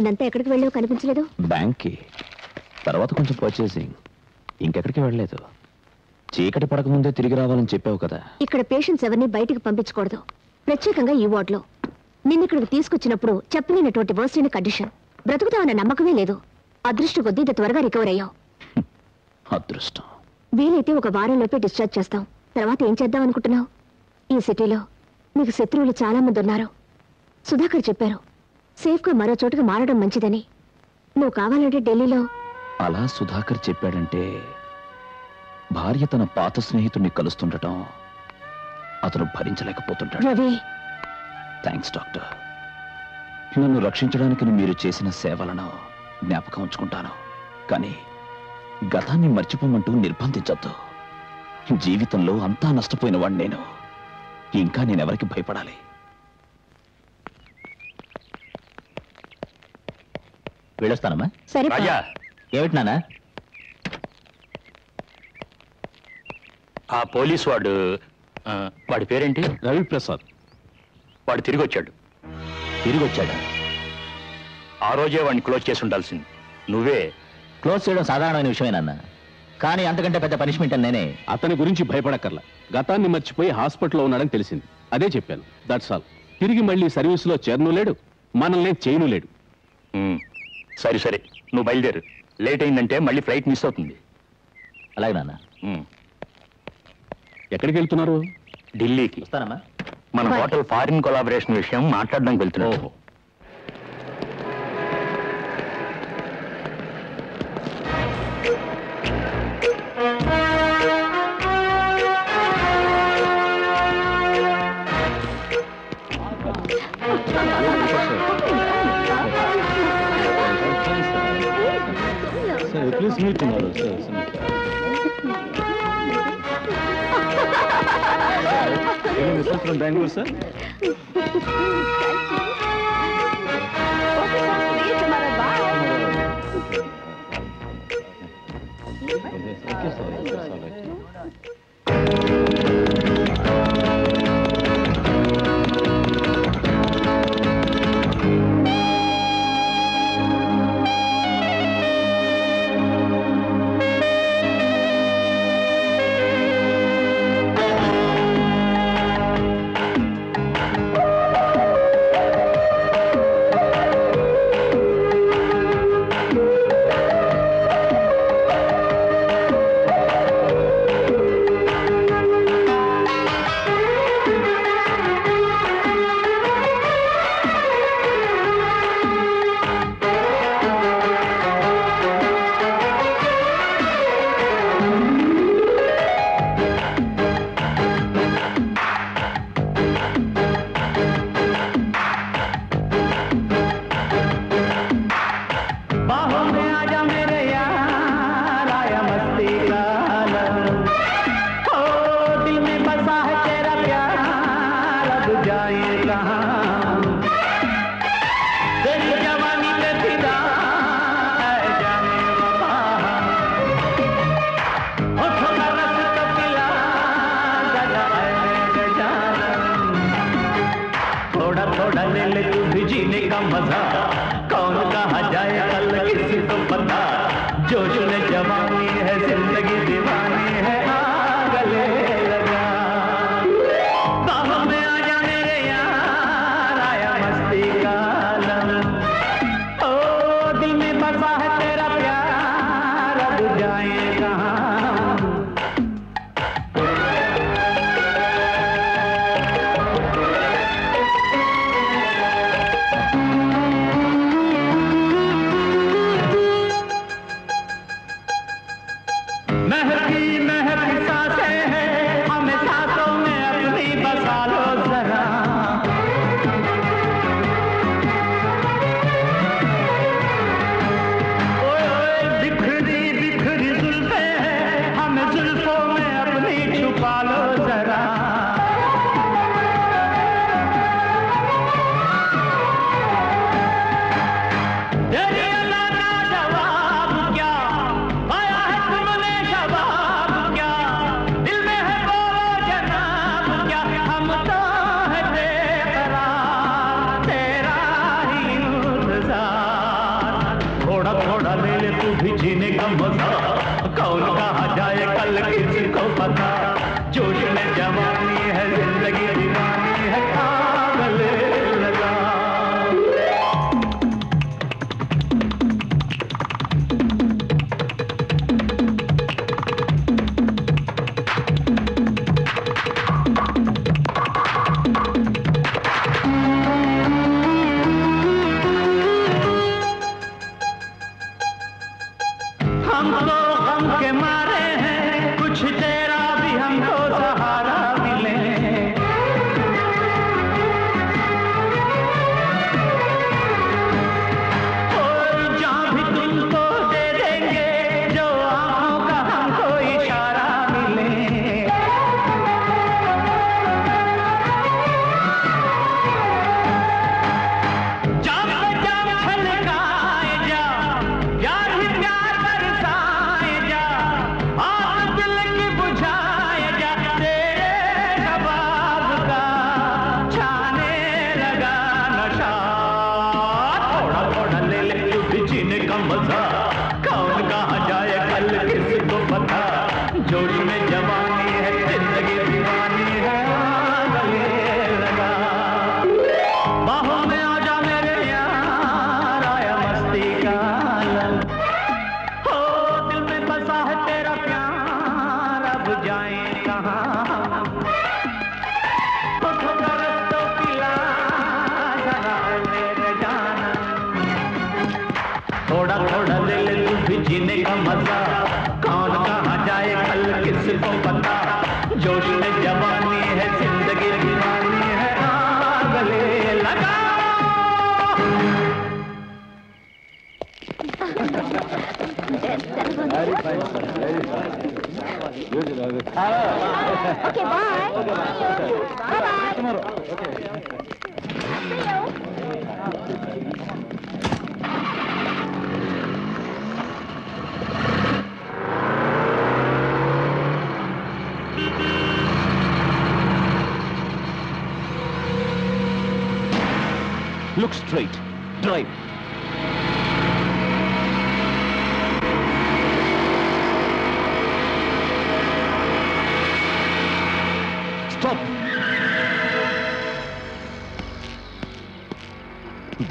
నేనంతా ఎక్కడికి వెళ్ళావు కనిపించలేదు? బ్యాంక్కి. తర్వాత కొంచెం పర్చేసింగ్ ఇంకెక్కడికి వెళ్ళలేదు. చీకటి పడకముందే తిరిగి రావాలని చెప్పావు కదా. ఇక్కడ పేషెంట్స్ ఎవరిని బయటికి పంపించకూడదు. ప్రత్యేకంగా ఈ వార్డులో. నిన్న ఇక్కడికి తీసుకొచ్చినప్పుడు చెప్పలేనటువంటి వర్స్ట్ అయిన కండిషన్ బ్రతుకుతామన్న నమ్మకమే లేదు. అదృష్ట కొద్దీ ఇంత త్వరగా రికవర్ అయ్యావు. అదృష్టం. వీలైతే ఒక వారంలోపే డిశ్చార్జ్ చేస్తాం. తర్వాత ఏం చేద్దాం అనుకుంటున్నావు? ఈ సిటీలో నీకు శత్రువులు చాలా మంది ఉన్నారు. సుధాకర్ చెప్పారు. సేఫ్గా మరో చోటుకు మారడం మంచిదని. నువ్వు కావాలంటే ఢిల్లీలో. అలా సుధాకర్ చెప్పాడంటే భార్య తన పాత స్నేహితుడిని కలుస్తుండటం అతను భరించలేకపోతుంటాడు. రవి. Thanks doctor. నన్ను రక్షించడానికి మీరు చేసిన సేవలను జ్ఞాపకం ఉంచుకుంటాను. కానీ గతాన్ని మర్చిపోమంటూ నిర్బంధించొద్దు. జీవితంలో అంతా నష్టపోయిన వాడిని నేను. ఇంకా నేనెవరికి భయపడాలి? వెళ్ళొస్తానమ్మా. సరే. రాజా. ఏమిటి నాన్న? ఆ పోలీస్ వాడు ఆ, వాడి పేరేంటి? రవిప్రసాద్. వాడు తిరిగి వచ్చాడు తిరిగి వచ్చాడు ఆ రోజే వాడిని క్లోజ్ చేసి ఉండాల్సింది. నువ్వే. క్లోజ్ చేయడం సాధారణమైన విషయమే నాన్న. కానీ అంతకంటే పెద్ద పనిష్మెంట్ అని నేనే. అతని గురించి భయపడక్కర్లా. గతాన్ని మర్చిపోయి హాస్పిటల్లో ఉన్నాడని తెలిసింది. అదే చెప్పాను. దట్స్ ఆల్ తిరిగి మళ్ళీ సర్వీసులో చేరను లేడు మనల్ని చేయను లేడు ఉమ్, సరే సరే. నువ్వు బయలుదేరు. లేట్ అయిందంటే మళ్ళీ ఫ్లైట్ మిస్ అవుతుంది. అలాగే నాన్న. ఎక్కడికి వెళ్తున్నారు? ఢిల్లీకి. వస్తానమ్మా మన. హోటల్ ఫారిన్ కొలాబరేషన్ విషయం మాట్లాడడానికి Samiti models, sir. Samiti. Any missiles from Bangalore, sir? Okay, sir. It's all right.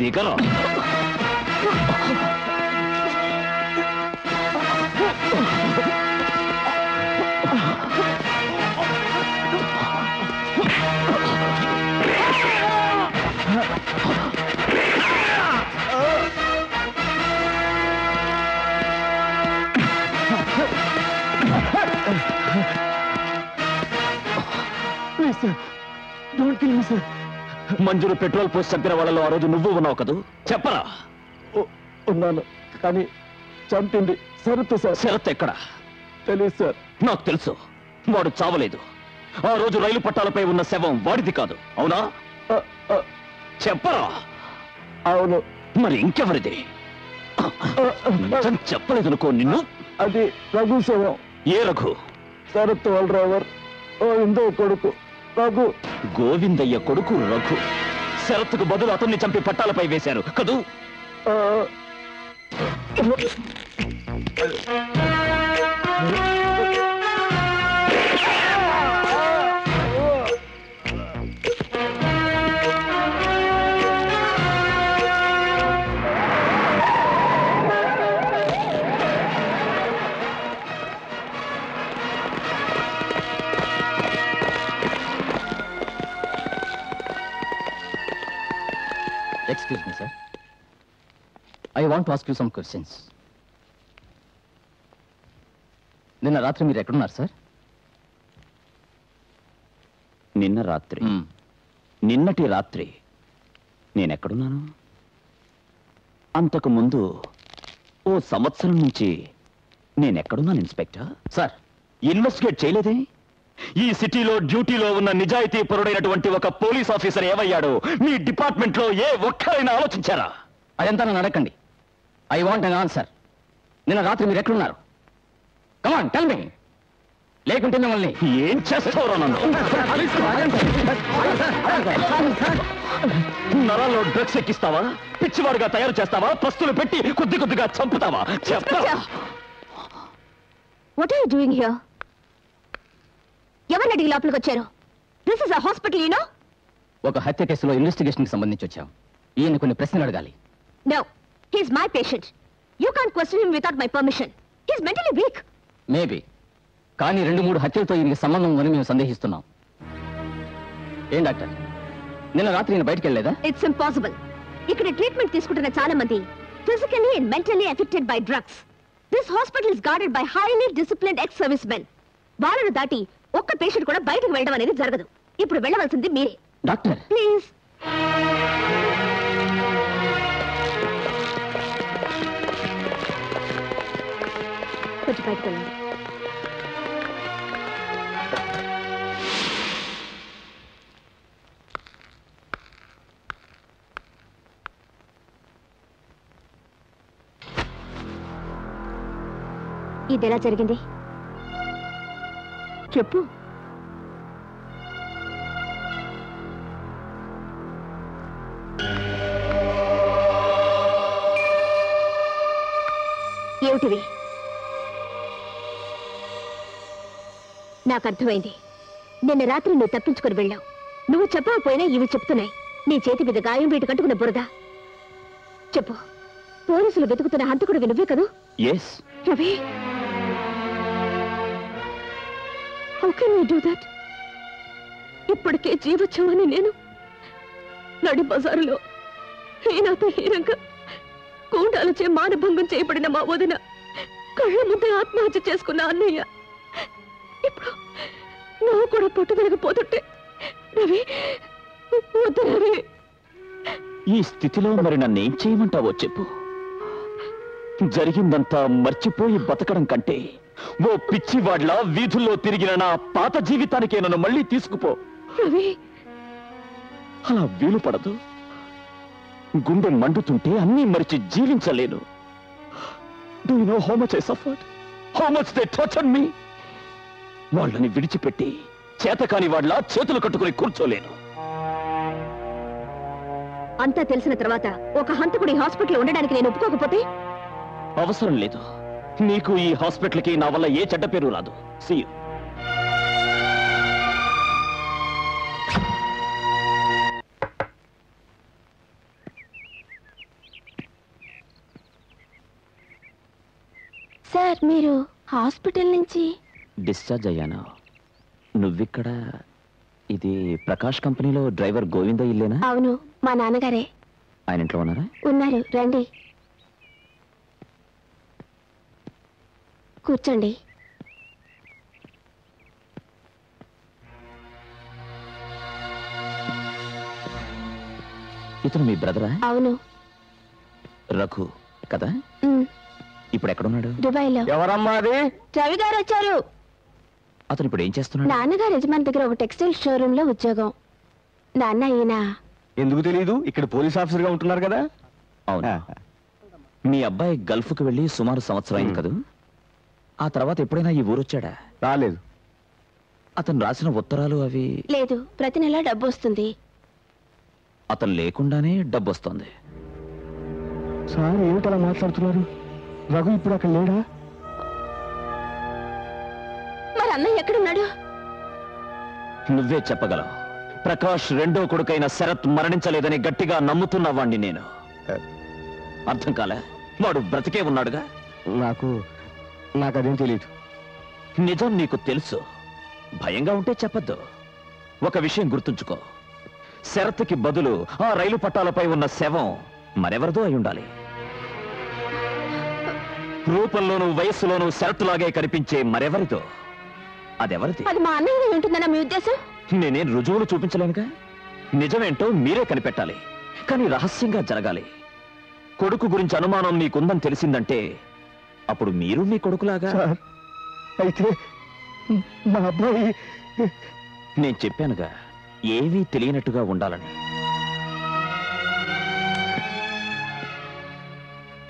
దిగరా మంజురు పెట్రోల్ పోసి చంపిన వాళ్ళలో ఆ రోజు నువ్వు ఉన్నావు కదూ? చెప్పరా? ఉన్నాను. కానీ చంపింది సరుతు సార్. శరత్ ఎక్కడ? తెలియదు సార్. నాకు తెలుసు. వాడు చావలేదు. ఆ రోజు రైలు పట్టాలపై ఉన్న శవం వాడిది కాదు. అవునా? చెప్పరా? అవును. మరి ఇంకెవరిది? నిజం చెప్పలేదనుకో నిన్ను. అది రఘు శవం. ఏ రఘు? శరత్ వాళ్ళ డ్రైవర్ ఓ ఇందో కొడుకు. రఘు. గోవిందయ్య కొడుకు రఘు. శరత్కు బదులు అతన్ని చంపి పట్టాలపై వేశారు. కదూ? I want ask you some questions నిన్న రాత్రి మీరు ఎక్కడున్నారు సార్ నిన్న రాత్రి. నిన్నటి రాత్రి నేనెక్కడున్నాను అంతకు ముందు ఓ సంవత్సరం నుంచి నేనెక్కడున్నాను ఇన్స్పెక్టర్? సార్ ఇన్వెస్టిగేట్ చేయలేదే? ఈ సిటీలో డ్యూటీలో ఉన్న నిజాయితీ పరుడైనటువంటి ఒక పోలీస్ ఆఫీసర్ ఏమయ్యాడో? మీ డిపార్ట్మెంట్లో ఏ ఒక్కరైనా ఆలోచించారా? అదంతా నన్ను అడగండి ఐ వాంట్ అన్ ఆన్సర్ నిన్న రాత్రి మీరు ఎక్కడున్నారు? కమాన్ టెల్ మీ లేకుంటే మిమ్మల్ని ఏం చేస్తావురా నన్ను? నరాల్లో డ్రగ్స్ ఎక్కిస్తావా? పిచ్చివాడుగా తయారు చేస్తావా? పస్తులు పెట్టి కొద్ది కొద్దిగా చంపుతావా? చెప్తా వాట్ ఆర్ డూయింగ్ హియర్ ఎవరిని అడిగి లోపలికి వచ్చారు? This is a hospital you know ఒక హత్య కేసులో ఇన్వెస్టిగేషన్కి సంబంధించి వచ్చాం. ఈయన కొన్ని ప్రశ్నలు అడగాలి. No he's my patient you can't question him without my permission he's mentally weak maybe కానీ రెండు మూడు హత్యలతో ఈయనకి సంబంధం ఉందని మేము సందేహిస్తున్నాం. ఏం డాక్టర్? నిన్న రాత్రి ఈయన బయటికి వెళ్ళలేదా? ఇట్స్ ఇంపాసిబుల్ ఇక్కడ ట్రీట్మెంట్ తీసుకుంటున్న చాలా మంది physically and mentally affected by drugs this hospital is guarded by highly disciplined ex servicemen వాళ్ళను దాటి ఒక్క పేషెంట్ కూడా బయటకు వెళ్ళడం అనేది జరగదు. ఇప్పుడు వెళ్ళవలసింది మీరే. డాక్టర్! ప్లీజ్ కొంచెం బయటకు వెళ్ళండి ఇది ఎలా జరిగింది? చెప్పు. ఏమిటివి? నాకు అర్థమైంది. నిన్న రాత్రి నువ్వు తప్పించుకొని వెళ్ళావు. నువ్వు చెప్పకపోయినా ఇవి చెప్తున్నాయి. నీ చేతి మీద గాయం వీటి కట్టుకున్న బురద. చెప్పు. పోలీసులు వెతుకుతున్న హంతకుడివి నువ్వే కదూ? Yes Ravi. How can you do that ఇప్పటికే జీవోత్సవాన్ని నేను నడి బజారులో హీనాత హీనంగా మానభంగం చేయబడిన మా వదిన కళ్ళ ముందే ఆత్మహత్య చేసుకున్న అన్నయ్య. ఇప్పుడు నువ్వు కూడా పట్టుదలకపోతుంటే రవి వద్దు రవి. ఈ స్థితిలో మరి నన్ను ఏం చేయమంటావో చెప్పు. జరిగిందంతా మర్చిపోయి బతకడం కంటే ఓ పిచ్చివాడ్ల వీధుల్లో తిరిగిన నా పాత జీవితానికే నన్ను మళ్ళీ తీసుకుపో. రవి. అలా వీలు పడదు గుండె మండుతుంటే అన్నీ మరిచి జీవించలేను. Do know how much I suffered how much they torture me వాళ్ళని విడిచిపెట్టి చేతకాని వాళ్ళ చేతులు కట్టుకుని కూర్చోలేను. అంతా తెలిసిన తర్వాత ఒక హంతకుడి హాస్పిటల్ ఉండడానికి నేను ఒప్పుకోకపోతే? అవసరం లేదు. నీకు ఈ హాస్పిటల్కి నా వల్ల ఏ చెడ్డ పేరు రాదు. సీ సార్ మీరు హాస్పిటల్ నుంచి డిశ్చార్జ్ అయ్యాను. నువ్విక్కడ ఇది ప్రకాష్ కంపెనీలో డ్రైవర్ గోవింద ఇల్లేనా? అవును మా నాన్నగారే. ఆయన ఇంట్లో ఉన్నారా? ఉన్నారు రండి. కూర్చోండి. ఇతను మీ బ్రదరా? అవును. రఘు కదా? ఇప్పుడు ఎక్కడున్నాడు దుబాయ్లో. ఎవరమ్మా అది? రవి గారు వచ్చారు. అతను ఇప్పుడు ఏం చేస్తున్నాడు? నాన్నగారు యజమాని దగ్గర ఒక టెక్స్టైల్ షోరూమ్లో ఉద్యోగం. నాన్న ఈయన ఎందుకు తెలియదు ఇక్కడ పోలీస్ ఆఫీసర్గా ఉంటున్నారు కదా? అవునా. మీ అబ్బాయి గల్ఫ్కి వెళ్ళి సుమారు సంవత్సరం అయింది కదూ? ఆ తర్వాత ఎప్పుడైనా ఈ ఊరొచ్చాడా? రాలేదు. అతను రాసిన ఉత్తరాలు అవి? లేదు ప్రతి నెల డబ్బు వస్తుంది. అతను లేకుండానే డబ్బు వస్తుంది. సార్ ఏమిటలా మాట్లాడుతున్నారు? రఘు ఇప్పుడు అక్కడ లేడా? అన్నయ్య ఎక్కడున్నాడు? నువ్వే చెప్పగలవు. ప్రకాష్ రెండో కొడుకైన శరత్ మరణించలేదని గట్టిగా నమ్ముతున్న వాణ్ణి నేను. అర్థం కాలే? వాడు బ్రతికే ఉన్నాడుగా? నాకు నాకు అదేం తెలియదు నిజం నీకు తెలుసు. భయంగా ఉంటే చెప్పద్దు. ఒక విషయం గుర్తుంచుకో. శరత్కి బదులు ఆ రైలు పట్టాలపై ఉన్న శవం మరెవరిదో అయి ఉండాలి. రూపంలోనూ వయస్సులోనూ శరత్లాగే కనిపించే మరెవరిదో. అదెవరిది? అది మా అన్నయ్య ఉంటుందన్న మీ ఉద్దేశం? నేనేం రుజువులు చూపించలేనుగా? నిజమేంటో మీరే కనిపెట్టాలి. కానీ రహస్యంగా జరగాలి. కొడుకు గురించి అనుమానం మీకుందని తెలిసిందంటే అప్పుడు మీరు మీ కొడుకులాగా? అయితే మా అబ్బాయి నేను చెప్పానుగా ఏమీ తెలియనట్టుగా ఉండాలని.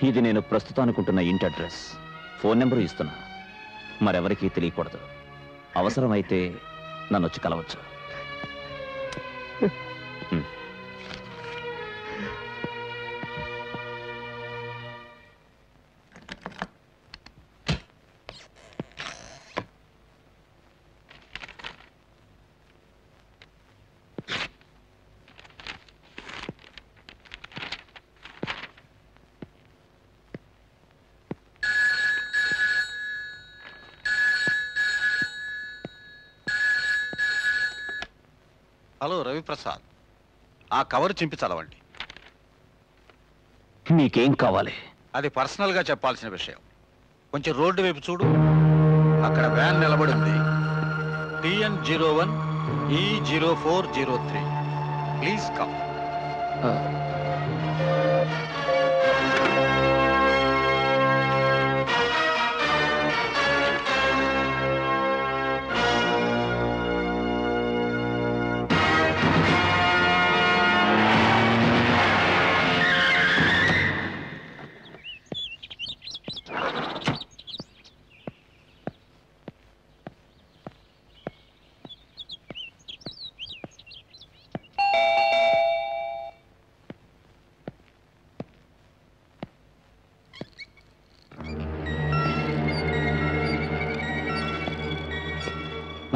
ఇది నేను ప్రస్తుతం అనుకుంటున్న ఇంటి అడ్రస్. ఫోన్ నెంబరు ఇస్తున్నా. మరెవరికీ తెలియకూడదు. అవసరమైతే నన్ను వచ్చి కలవచ్చు. ఆ కవర్ చింపి చదవండి. మీకేం కావాలి? అది పర్సనల్గా చెప్పాల్సిన విషయం. కొంచెం రోడ్డు వైపు చూడు. అక్కడ వ్యాన్ నిలబడి ఉంది TN zero one E zero four zero three please come.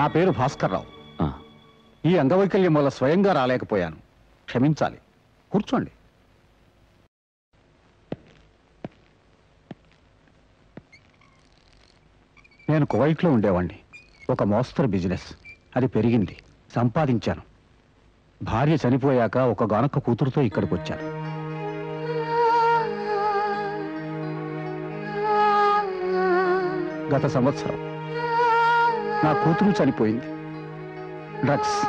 నా పేరు భాస్కర్రావు. ఈ అంగవైకల్యం వల్ల స్వయంగా రాలేకపోయాను. క్షమించాలి. కూర్చోండి. నేను కువైట్లో ఉండేవాణ్ణి. ఒక మోస్తరు బిజినెస్. అది పెరిగింది. సంపాదించాను. భార్య చనిపోయాక ఒక గానొక్క కూతురుతో ఇక్కడికి వచ్చాను గత సంవత్సరం. నా కూతురు చనిపోయింది. డ్రగ్స్.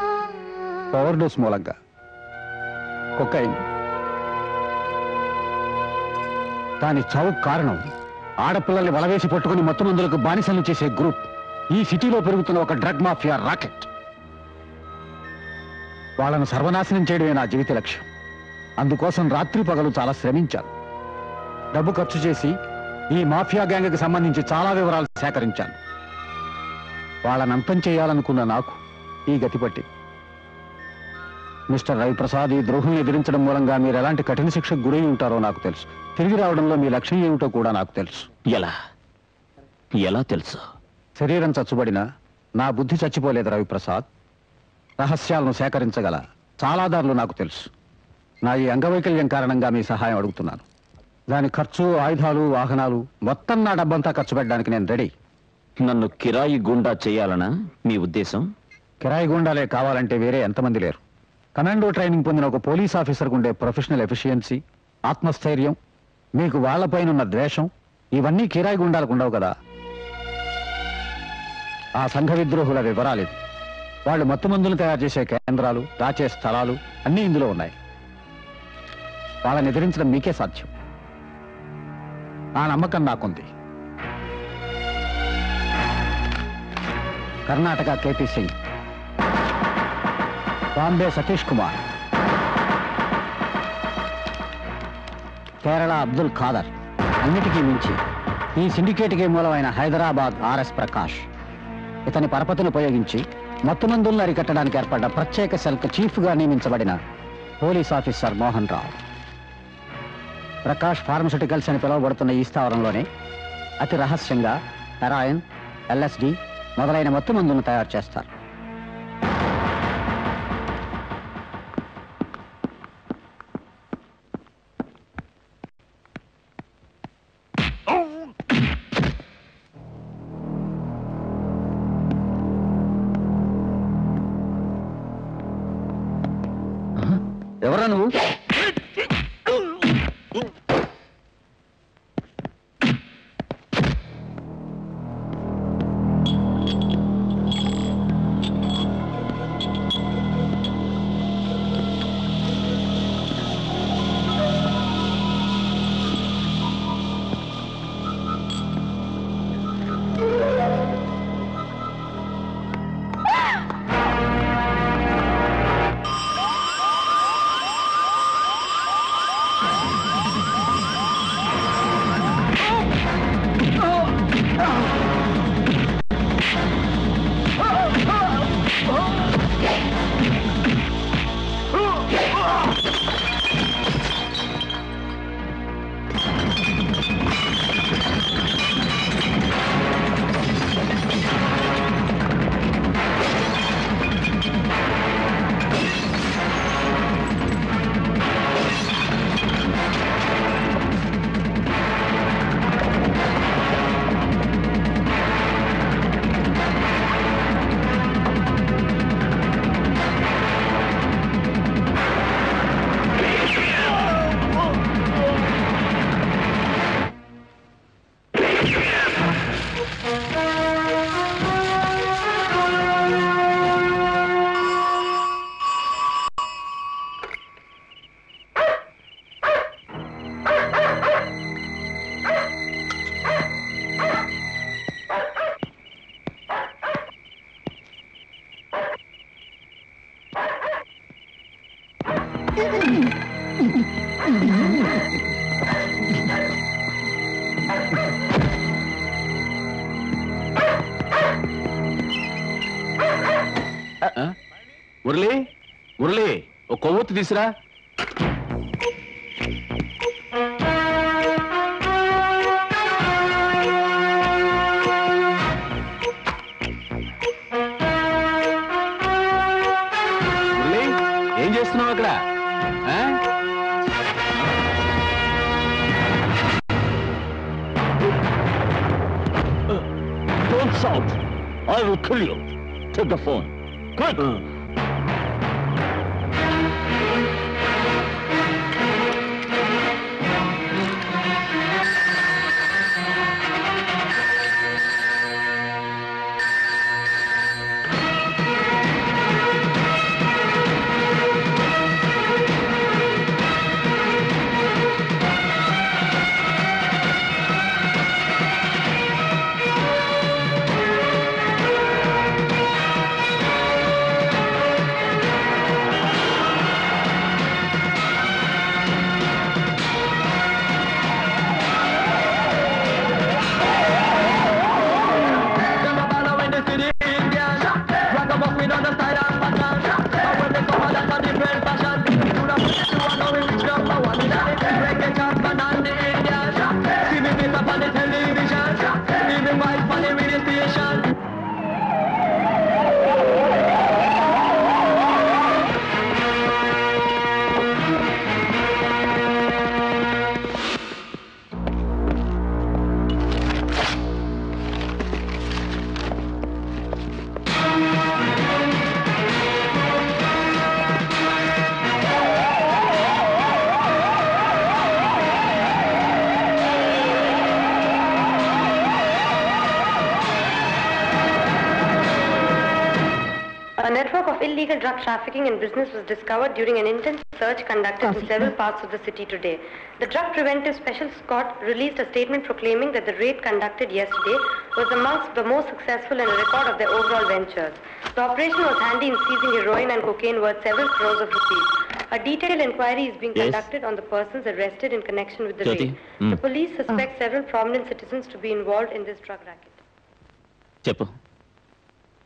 ఓవర్ డోస్ మూలంగా. కొకైన్. దాని చావు కారణం ఆడపిల్లల్ని వలవేసి పట్టుకుని మత్తు మందులకు బానిసలు చేసే గ్రూప్. ఈ సిటీలో పెరుగుతున్న ఒక డ్రగ్ మాఫియా రాకెట్. వాళ్ళను సర్వనాశనం చేయడమే నా జీవిత లక్ష్యం. అందుకోసం రాత్రి పగలు చాలా శ్రమించాను. డబ్బు ఖర్చు చేసి ఈ మాఫియా గ్యాంగ్కి సంబంధించి చాలా వివరాలు సేకరించాను. వాళ్ళని అంతం చేయాలనుకున్న నాకు ఈ గతి పట్టింది మిస్టర్ రవిప్రసాద్ ఈ ద్రోహం ఎదిరించడం మూలంగా మీరు ఎలాంటి కఠిన శిక్షకు గురై ఉంటారో నాకు తెలుసు. తిరిగి రావడంలో మీ లక్ష్యం ఏమిటో కూడా నాకు తెలుసు. ఎలా? ఎలా తెలుసు? శరీరం చచ్చుబడినా నా బుద్ధి చచ్చిపోలేదు రవిప్రసాద్. రహస్యాలను సేకరించగల చాలా దారులు నాకు తెలుసు. నా ఈ అంగవైకల్యం కారణంగా మీ సహాయం అడుగుతున్నాను. దాని ఖర్చు ఆయుధాలు వాహనాలు మొత్తం నా డబ్బంతా ఖర్చు పెట్టడానికి నేను రెడీ. నన్ను కిరాయి గుండా చేయాలనా? మీ ఉద్దేశం? కిరాయి గుండాలే కావాలంటే వేరే ఎంతమంది లేరు. కమాండో ట్రైనింగ్ పొందిన ఒక పోలీస్ ఆఫీసర్కు ఉండే ప్రొఫెషనల్ ఎఫిషియన్సీ ఆత్మస్థైర్యం మీకు వాళ్ళపైన ఉన్న ద్వేషం ఇవన్నీ కిరాయి గుండాలకు ఉండవు కదా. ఆ సంఘ విద్రోహుల వివరాలు వాళ్ళు మత్తు మందులు తయారు చేసే కేంద్రాలు దాచే స్థలాలు అన్నీ ఇందులో ఉన్నాయి. వాళ్ళని ఎదిరించడం మీకే సాధ్యం. ఆ నమ్మకం నాకుంది. కర్ణాటక కేపీ సింగ్. బాంబే సతీష్ కుమార్. కేరళ అబ్దుల్ ఖాదర్. అన్నిటికీ మించి ఈ సిండికేట్కి మూలమైన హైదరాబాద్ ఆర్ఎస్ ప్రకాష్. ఇతని పరపతిని ఉపయోగించి మత్తుమందులను అరికట్టడానికి ఏర్పడ్డ ప్రత్యేక సెల్కు చీఫ్గా నియమించబడిన police officer Mohan Rao. Prakash pharmaceuticals అని పిలువబడుతున్న ఈ స్థావరంలోనే అతి రహస్యంగా హెరాయిన్ ఎల్ఎస్డి మొదలైన మత్తు మందులను తయారు చేస్తారు. మురళి మురళి ఓ కొవ్వొత్తు తీసురా. I will kill you. Take the phone. Quick. ఆ illegal drug trafficking and business was discovered during an intense search conducted in several parts of the city today. The Drug Preventive Special Squad released a statement proclaiming that the raid conducted yesterday was amongst the most successful in a record of their overall ventures. The operation was handy in seizing heroin and cocaine worth several crores of rupees. A detailed inquiry is being Yes. conducted on the persons arrested in connection with the Jyoti, raid. hmm. The police suspect several prominent citizens to be involved in this drug racket. చెప్పు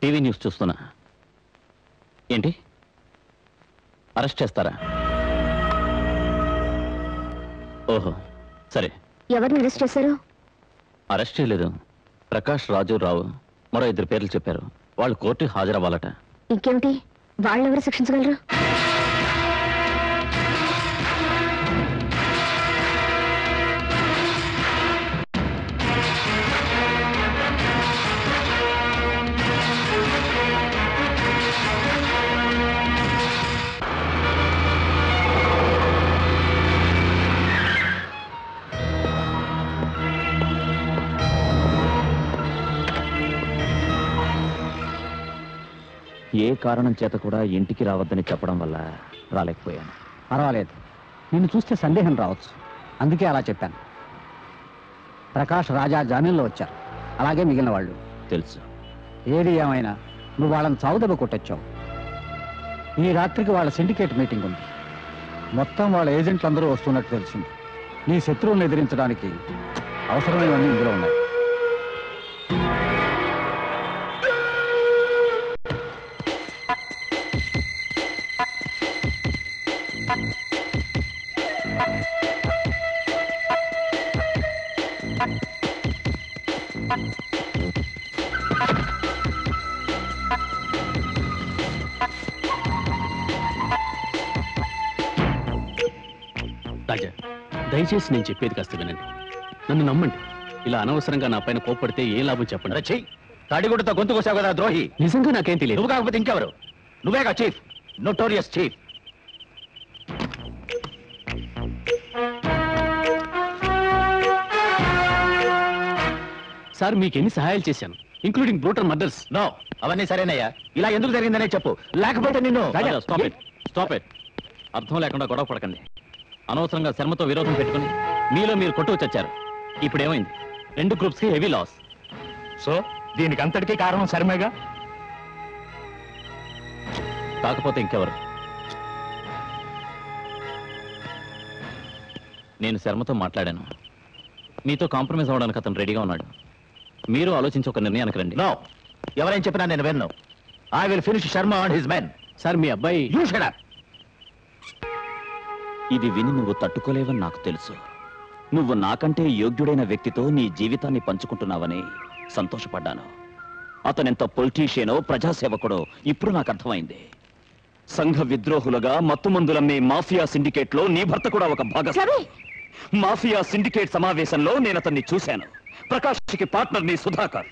TV news చూస్తున్నా ఏంటి? Arrest చేస్తారా? ఓహో సరే. ఎవరిని arrest చేశారు? Arrest చేయలేదు. ప్రకాష్ రాజు రావు మరో ఇద్దరు పేర్లు చెప్పారు. వాళ్ళు కోర్టుకి హాజరవ్వాలట. ఇంకేమిటి? వాళ్ళెవరు శిక్షించగలరు? ఏ కారణం చేత కూడా ఇంటికి రావద్దని చెప్పడం వల్ల రాలేకపోయాను. పర్వాలేదు. నిన్ను చూస్తే సందేహం రావచ్చు. అందుకే అలా చెప్పాను. ప్రకాష్ రాజా జామీన్లో వచ్చారు. అలాగే మిగిలిన వాళ్ళు. తెలుసు. ఏది ఏమైనా నువ్వు వాళ్ళని చావుదెబ్బ కొట్టొచ్చావు. ఈ రాత్రికి వాళ్ళ సిండికేట్ మీటింగ్ ఉంది. మొత్తం వాళ్ళ ఏజెంట్లు అందరూ వస్తున్నట్టు తెలిసింది. నీ శత్రువులను ఎదిరించడానికి అవసరమైనవన్నీ ఇందులో ఉన్నాయి. రాజా దయచేసి నేను చెప్పేది కాస్త వినండి. నన్ను నమ్మండి. ఇలా అనవసరంగా నా పైన కోప్పడితే ఏ లాభం చెప్పండి. చెయ్యి. తాడిగుడ్డతో గొంతు కోసావు కదా ద్రోహి. నిజంగా నాకేం తెలియదు. నువ్వు కాకపోతే ఇంకెవరు? నువ్వేగా చీఫ్. Notorious chief. సార్ మీకు ఎన్ని సహాయాలు చేశాను ఇంక్లూడింగ్ బ్రూటర్ మర్డర్స్. నో అవన్నీ సరేనయ్యా. ఇలా ఎందుకు జరిగిందనే చెప్పు. లేకపోతే నిన్ను. Stop it. Stop it. అర్థం లేకుండా గొడవ పడకండి. అనవసరంగా శర్మతో విరోధం పెట్టుకుని మీలో మీరు కొట్టుకు చచ్చారు. ఇప్పుడు ఏమైంది రెండు గ్రూప్స్కి హెవీ లాస్ సో దీనికి అంతటికీ కారణం శర్మేగా? కాకపోతే ఇంకెవరు? నేను శర్మతో మాట్లాడాను. మీతో కాంప్రమైజ్ అవ్వడానికి అతను రెడీగా ఉన్నాడు. మీరు ఆలోచించి ఒక నిర్ణయానికి రండి. నో. ఎవరేం చెప్పినా నేను విన్ను. I will finish Sharma and his men sir మీ అబ్బాయి యూ షట్ ఇది విని నువ్వు తట్టుకోలేవని నాకు తెలుసు. నువ్వు నాకంటే యోగ్యుడైన వ్యక్తితో నీ జీవితాన్ని పంచుకుంటున్నావని సంతోషపడ్డాను. అతనెంత పొలిటీషియనో ప్రజాసేవకుడో ఇప్పుడు నాకు అర్థమైంది. సంఘ విద్రోహులుగా మత్తుమందులమ్మే మాఫియా సిండికేట్లో నీ భర్త కూడా ఒక భాగం మాఫియా సిండికేట్ సమావేశంలో నేను అతన్ని చూశాను. ప్రకాష్కి పార్ట్నర్ నీ సుధాకర్.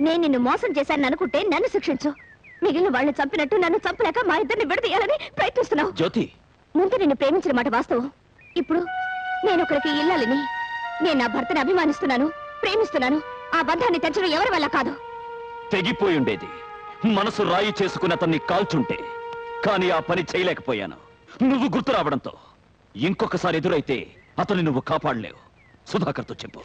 నేను నిన్ను మోసం చేశాను అనుకుంటే నన్ను శిక్షించు. మిగిలిన వాళ్ళని చంపినట్టు నన్ను చంపలేక మా ఇద్దరిని విడదీయాలని ప్రయత్నిస్తున్నావు. జ్యోతి. ముందు నిన్ను ప్రేమించిన మాట వాస్తవం. ఇప్పుడు నేను ఒకరికి ఇల్లాలని నేను నా భర్తని అభిమానిస్తున్నాను ప్రేమిస్తున్నాను. ఆ బంధాన్ని తెంచడం ఎవరి వల్ల కాదు? తెగిపోయి ఉండేది. మనసు రాయి చేసుకుని అతన్ని కాల్చుంటే కానీ ఆ పని చేయలేకపోయాను. నువ్వు గుర్తు రావడంతో. ఇంకొకసారి ఎదురైతే అతన్ని నువ్వు కాపాడలేవు. సుధాకర్తో చెప్పు.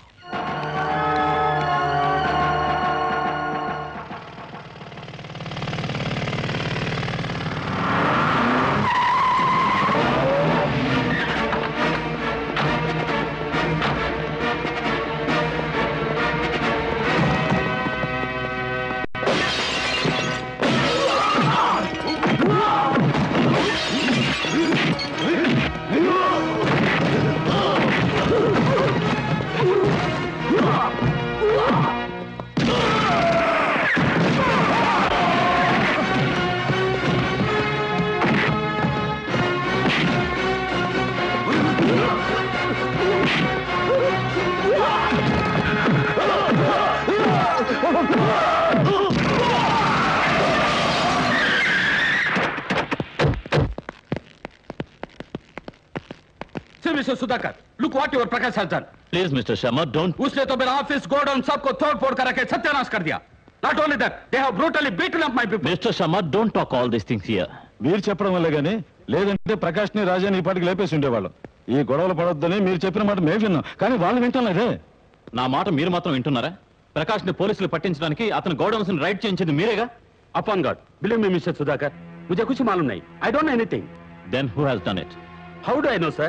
Sir, Mr. Sudhakar, look what your Prakash has done. Please mister Sharma don't उसने तो मेरा ऑफिस गोडाउन सबको तोड़ फोड़ कर रखे सत्यानाश कर दिया not only that they have brutally beaten up my people mister Sharma don't talk all this things here మీరు చెప్పడం వల్లే గానీ లేదంటే ప్రకాష్ ని రాజాని ఈ పాటికి లేపేసి ఉండేవాళ్ళు ఈ గొడవలు పడొద్దని మీరు చెప్పిన మాట మేము విన్నాం కానీ వాళ్ళు వింటాం లేదే నా మాట మీరు మాత్రం వింటున్నారా ప్రకాష్ ని పోలీసులు పట్టించడానికి అతను గౌడౌన్స్ ని రైడ్ చేయించింది మీరేగా upon God believe me mister Sudhakar मुझे कुछ मालूम नहीं I don't know anything then who has done it how do I know sir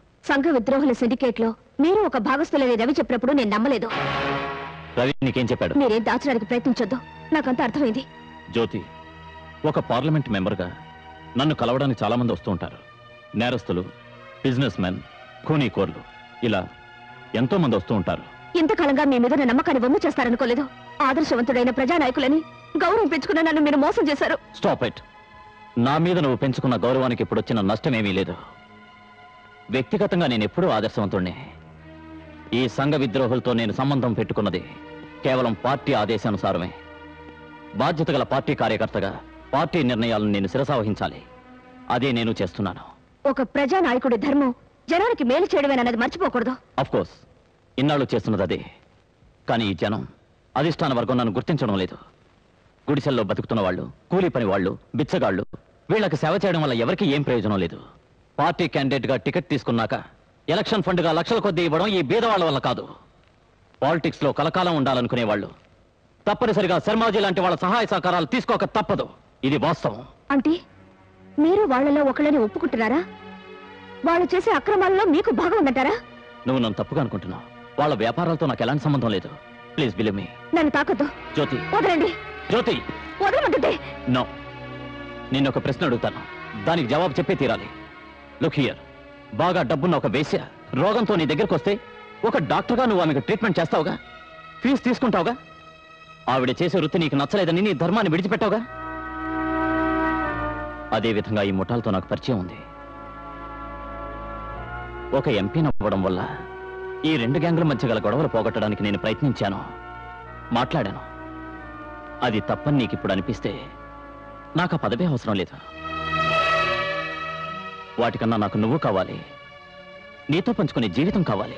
సంఘ విద్రోహుల సిండికేట్లో మీరు ఒక భాగస్థులని రవి చెప్పినప్పుడు నేను నమ్మలేదు. రవి నీకేం చెప్పాడు? మీరేం దాచడానికి ప్రయత్నించొద్దు. నాకంతా అర్థమైంది. జ్యోతి ఒక పార్లమెంట్ మెంబర్గా నన్ను కలవడానికి చాలా మంది వస్తూ ఉంటారు. నేరస్తులు బిజినెస్ మెన్ ఖూనీకోర్లు ఇలా ఎంతో మంది వస్తూ ఉంటారు. ఇంతకాలంగా మీ మీద నమ్మకాన్ని వమ్ము చేస్తారనుకోలేదు. ఆదర్శవంతుడైన ప్రజానాయకులని గౌరవం పెంచుకున్న నన్ను మీరు మోసం చేశారు. Stop it. నా మీద నువ్వు పెంచుకున్న గౌరవానికి ఇప్పుడు వచ్చిన నష్టమేమీ లేదు. వ్యక్తిగతంగా నేను ఎప్పుడూ ఆదర్శవంతుణ్ణి. ఈ సంఘ విద్రోహులతో నేను సంబంధం పెట్టుకున్నది కేవలం పార్టీ ఆదేశానుసారమే. బాధ్యత గల పార్టీ కార్యకర్తగా పార్టీ నిర్ణయాలను నేను శిరసావహించాలి అదే నేను చేస్తున్నాను. ఒక ప్రజానాయకుడి ధర్మం జనానికి మేలు చేయడమేనన్నది మర్చిపోకూడదు. కోర్స్ ఇన్నాళ్ళు చేస్తున్నది అదే. కానీ ఈ జనం అధిష్టాన వర్గం నన్ను గుర్తించడం లేదు. గుడిసెల్లో బతుకుతున్న వాళ్ళు కూలీ పని వాళ్ళు బిచ్చగాళ్ళు వీళ్ళకి సేవ చేయడం వల్ల ఎవరికి ఏం ప్రయోజనం లేదు. పార్టీ క్యాండిడేట్గా టికెట్ తీసుకున్నాక ఎలక్షన్ ఫండ్గా లక్షల కొద్దీ ఇవ్వడం ఈ బీదవాళ్ళ వల్ల కాదు. పాలిటిక్స్లో కలకాలం ఉండాలనుకునే వాళ్ళు. తప్పనిసరిగా శర్మాజీ లాంటి వాళ్ళ సహాయ సహకారాలు తీసుకోక తప్పదు. ఇది వాస్తవం. అంటే మీరు వాళ్ళలో ఒకళ్ళని ఒప్పుకుంటున్నారా? వాళ్ళు చేసే అక్రమాలలో మీకు భాగం ఉందంటారా? నువ్వు నన్ను తప్పుగా అనుకుంటున్నావు. వాళ్ళ వ్యాపారాలతో నాకు ఎలాంటి సంబంధం లేదు. ప్లీజ్ బిలీవ్ మీ నన్ను తాకొద్దు. జ్యోతి. వదలండి. జ్యోతి. వదలమంటుంటే. నో నిన్న ఒక ప్రశ్న అడుగుతాను. దానికి జవాబు చెప్పే తీరాలి. లుక్ హియర్ బాగా డబ్బున్న ఒక వేశ్య రోగంతో నీ దగ్గరకు వస్తే ఒక డాక్టర్గా నువ్వు ఆమెకు ట్రీట్మెంట్ చేస్తావుగా? ఫీజు తీసుకుంటావుగా? ఆవిడ చేసే వృత్తి నీకు నచ్చలేదని నీ ధర్మాన్ని విడిచిపెట్టావుగా? అదే విధంగా ఈ ముఠాలతో నాకు పరిచయం ఉంది. ఒక ఎంపీని అవ్వడం వల్ల ఈ రెండు గ్యాంగుల మధ్య గల గొడవలు పోగొట్టడానికి నేను ప్రయత్నించాను. మాట్లాడాను. అది తప్పని నీకు ఇప్పుడు అనిపిస్తే నాకు ఆ పదవే అవసరం లేదు. వాటికన్నా నాకు నువ్వు కావాలి. నీతో పంచుకునే జీవితం కావాలి.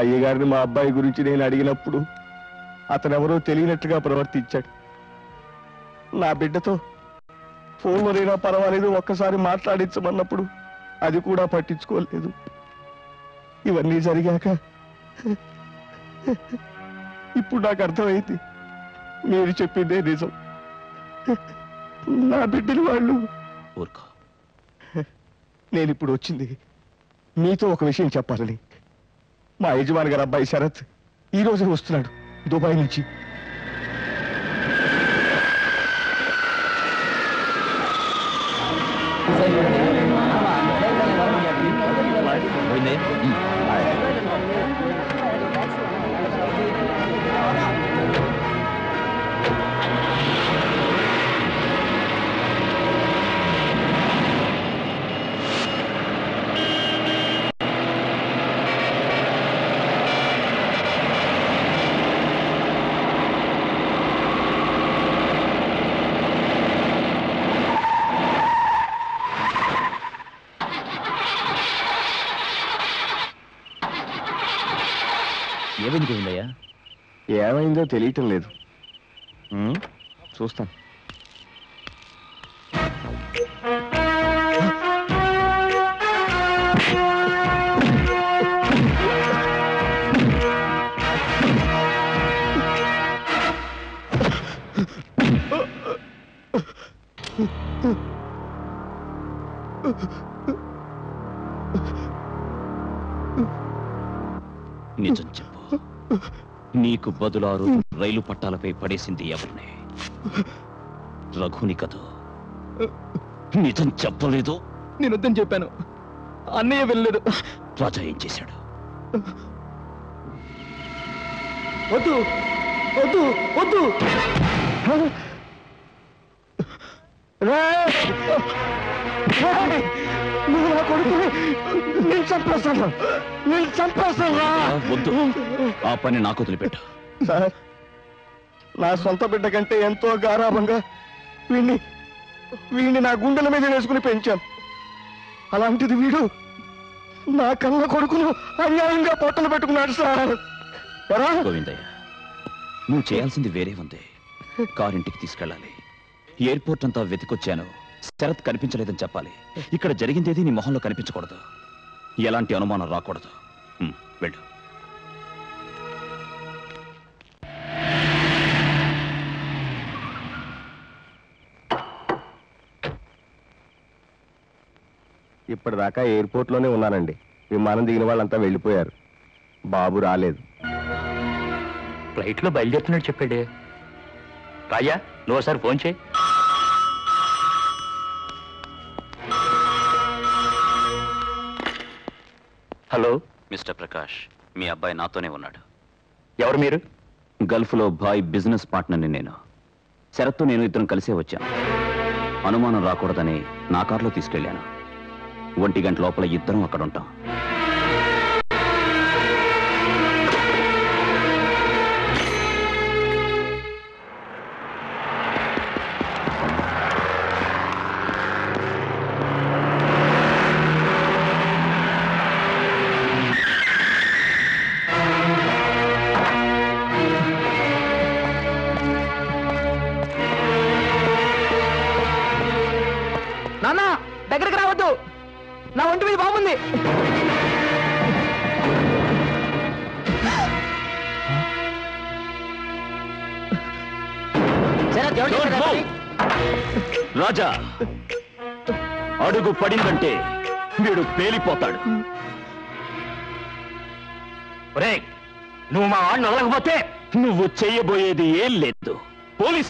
అయ్యగారిని మా అబ్బాయి గురించి నేను అడిగినప్పుడు అతనెవరో తెలియనట్టుగా ప్రవర్తించాడు. నా బిడ్డతో ఫోన్లోనైనా పర్వాలేదు ఒక్కసారి మాట్లాడించమన్నప్పుడు అది కూడా పట్టించుకోలేదు. ఇవన్నీ జరిగాక ఇప్పుడు నాకు అర్థమైంది. మీరు చెప్పిందే నిజం. నా బిడ్డలు వాళ్ళు నేను ఇప్పుడు వచ్చింది మీతో ఒక విషయం చెప్పాలని. మా యజమాని గారు అబ్బాయి శరత్ ఈ రోజే వస్తున్నాడు దుబాయ్ నుంచి పోయిందే? ఉమ్. ఏమైంది గోవిందయ్య ఏమైందో తెలియటం లేదు. చూస్తాను బదులు ఆ రోజు రైలు పట్టాలపై పడేసింది ఎవరిని? రఘుని కదూ? నిజం చెప్పలేదు? నేను వద్దని చెప్పాను. అన్నయ్య వెళ్ళలేదు. రాజా ఏం చేశాడు? వద్దు. వద్దు. వద్దు. రేయ్! రేయ్! నువ్వు నా కొడుకుని నేను చంపేస్తాను నేను చంపేస్తాను ఆ, వద్దు. ఆ పని నాకు వదిలిపెట్టు. సార్ నా సొంత బిడ్డ కంటే ఎంతో గారాభంగా వీణ్ణి వీణ్ణి నా గుండెల మీద వేసుకుని పెంచాను. అలాంటిది వీడు నా కన్న కొడుకును అన్యాయంగా పొట్టలు పెట్టుకున్నాడు సార్. గోవిందయ్య నువ్వు చేయాల్సింది వేరే ఉంది. కారింటికి తీసుకెళ్ళాలి. ఎయిర్పోర్ట్ అంతా వెతికొచ్చాను. శరత్ కనిపించలేదని చెప్పాలి. ఇక్కడ జరిగిందేది నీ మొహంలో కనిపించకూడదు. ఎలాంటి అనుమానం రాకూడదు. వెళ్ళు. ఇప్పటిదాకా ఎయిర్పోర్ట్లోనే ఉన్నానండి. విమానం దిగిన వాళ్ళంతా వెళ్ళిపోయారు. బాబు రాలేదు. ఫ్లైట్లో బయలుదేరుతున్నట్టు చెప్పాడే. రాజా నువ్వు ఒకసారి ఫోన్ చేయి. హలో. మిస్టర్ ప్రకాష్ మీ అబ్బాయి నాతోనే ఉన్నాడు. ఎవరు మీరు? గల్ఫ్లో భాయ్ బిజినెస్ పార్ట్నర్ని నేను. శరత్తో నేను ఇద్దరం కలిసే వచ్చాను అనుమానం రాకూడదని నా కారులో తీసుకెళ్ళాను. ఒంటి గంట లోపల ఇద్దరం అక్కడ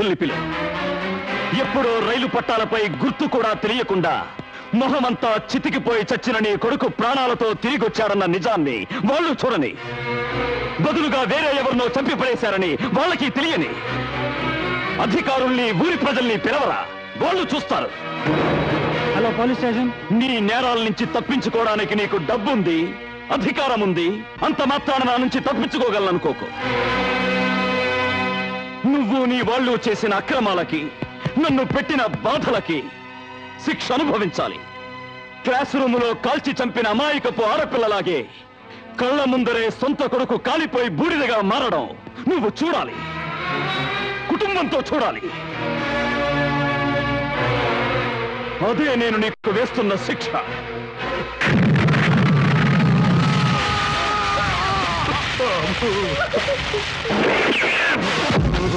పోలీసుల్ని పిలు. ఎప్పుడో రైలు పట్టాలపై గుర్తు కూడా తెలియకుండా మొహమంతా చితికిపోయి చచ్చిన నీ కొడుకు ప్రాణాలతో తిరిగొచ్చారన్న నిజాన్ని వాళ్ళు చూడని. బదులుగా వేరే ఎవరినో చంపి పడేశారని వాళ్ళకి తెలియని. అధికారుల్ని ఊరి ప్రజల్ని పిలవరా? వాళ్ళు చూస్తారు. Hello police station. నీ నేరాల నుంచి తప్పించుకోవడానికి నీకు డబ్బుంది అధికారం ఉంది అంత మాత్రాన నా నుంచి తప్పించుకోగలనుకోకు నువ్వు నీ వాళ్ళు చేసిన అక్రమాలకి నన్ను పెట్టిన బాధలకి శిక్ష అనుభవించాలి. క్లాస్ రూములో కాల్చి చంపిన అమాయకపు ఆడపిల్లలాగే కళ్ళ ముందరే సొంత కొడుకు కాలిపోయి బూడిదగా మారడం నువ్వు చూడాలి. కుటుంబంతో చూడాలి. అదే నేను నీకు వేస్తున్న శిక్ష. ఆ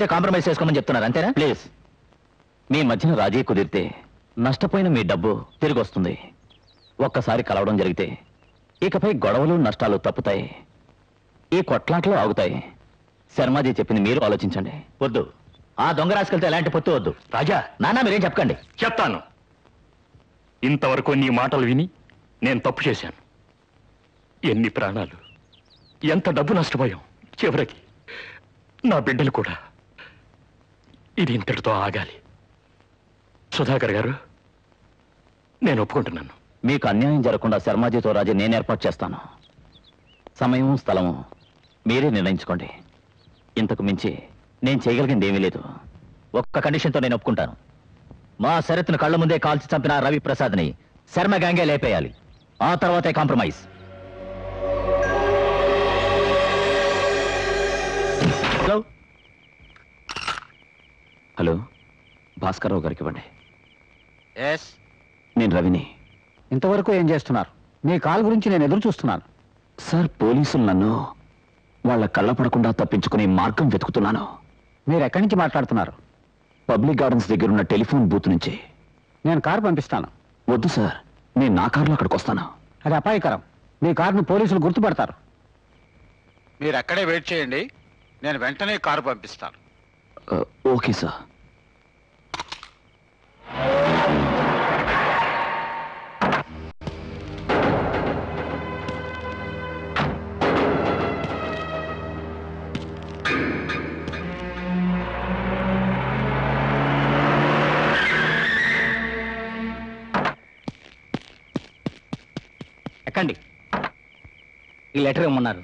వీలైతే కాంప్రమైజ్ చేసుకోమని చెప్తున్నారు అంతేనా? ప్లీజ్. మీ మధ్యన రాజీ కుదిరితే నష్టపోయిన మీ డబ్బు తిరిగి వస్తుంది. ఒక్కసారి కలవడం జరిగితే ఇకపై గొడవలు నష్టాలు తప్పుతాయి. ఈ కొట్లాట్లు ఆగుతాయి. శర్మాజీ చెప్పింది మీరు ఆలోచించండి. వద్దు. ఆ దొంగ రాసుకెళ్తే ఎలాంటి పొత్తు వద్దు. రాజా! నాన్న మీరేం చెప్పకండి. చెప్తాను. ఇంతవరకు నీ మాటలు విని నేను తప్పు చేశాను. ఎన్ని ప్రాణాలు? ఎంత డబ్బు నష్టపోయాం? చివరికి నా బిడ్డలు కూడా. ఇది ఇంతటితో ఆగాలి. సుధాకర్ గారు నేను ఒప్పుకుంటున్నాను. మీకు అన్యాయం జరగకుండా శర్మాజీతో రాజీ నేను ఏర్పాటు చేస్తాను. సమయం స్థలము మీరే నిర్ణయించుకోండి. ఇంతకు మించి నేను చేయగలిగింది ఏమీ లేదు. ఒక్క కండిషన్తో నేను ఒప్పుకుంటాను. మా శరత్ను కళ్ళ ముందే కాల్చి చంపిన రవి ప్రసాద్ని శర్మ గ్యాంగే లేపేయాలి. ఆ తర్వాతే కాంప్రమైజ్. హలో. హలో భాస్కర్రావు గారికి ఇవ్వండి. ఎస్. నేను రవిని. ఇంతవరకు ఏం చేస్తున్నారు? మీ కాల్ గురించి నేను ఎదురు చూస్తున్నాను. సార్ పోలీసులు నన్ను వాళ్ళ కళ్ళ పడకుండా తప్పించుకునే మార్గం వెతుకుతున్నాను. మీరు ఎక్కడి నుంచి మాట్లాడుతున్నారు? పబ్లిక్ గార్డెన్స్ దగ్గర ఉన్న టెలిఫోన్ బూత్ నుంచి. నేను కారు పంపిస్తాను. వద్దు సార్ నేను నా కారులో అక్కడికి వస్తాను. అది అపాయకరం. మీ కారును పోలీసులు గుర్తుపడతారు. మీరు అక్కడే వెయిట్ చేయండి. నేను వెంటనే కారు పంపిస్తాను. Okay sir. ఎక్కండి. ఈ లెటర్ ఇమ్మన్నారు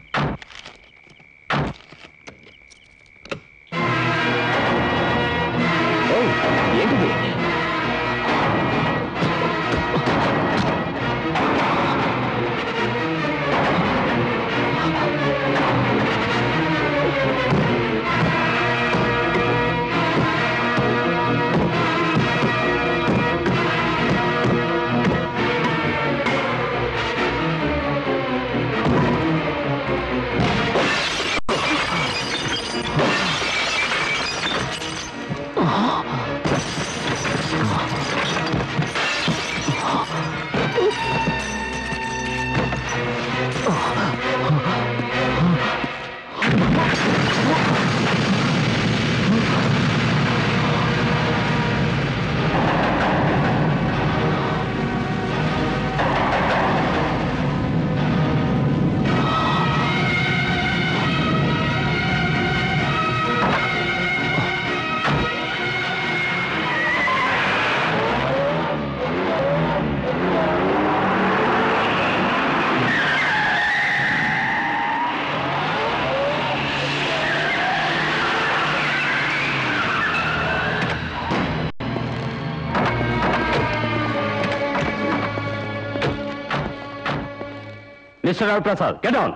Mr. Al Prasad, get down.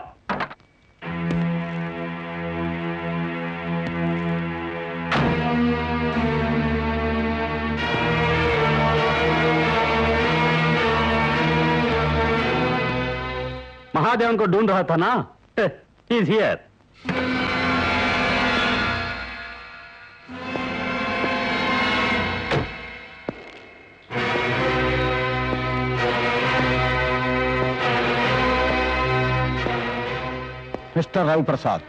Mahadevan को ढूंढ रहा था ना is here mister Ravi Prasad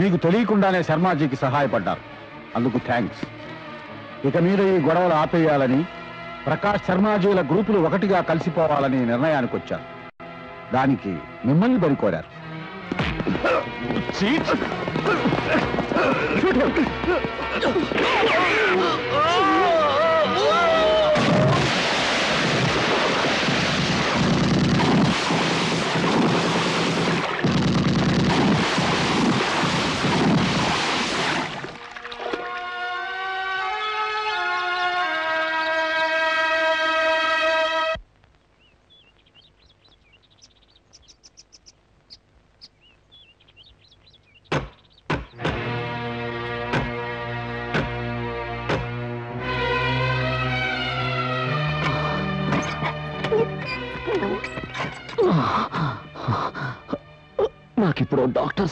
మీకు తెలియకుండానే శర్మాజీకి సహాయపడ్డారు. అందుకు థ్యాంక్స్ ఇక మీరు ఈ గొడవలు ఆపేయాలని ప్రకాష్ శర్మాజీల గ్రూపులు ఒకటిగా కలిసిపోవాలని నిర్ణయానికి వచ్చారు. దానికి మిమ్మల్ని బరికోరారు చీట్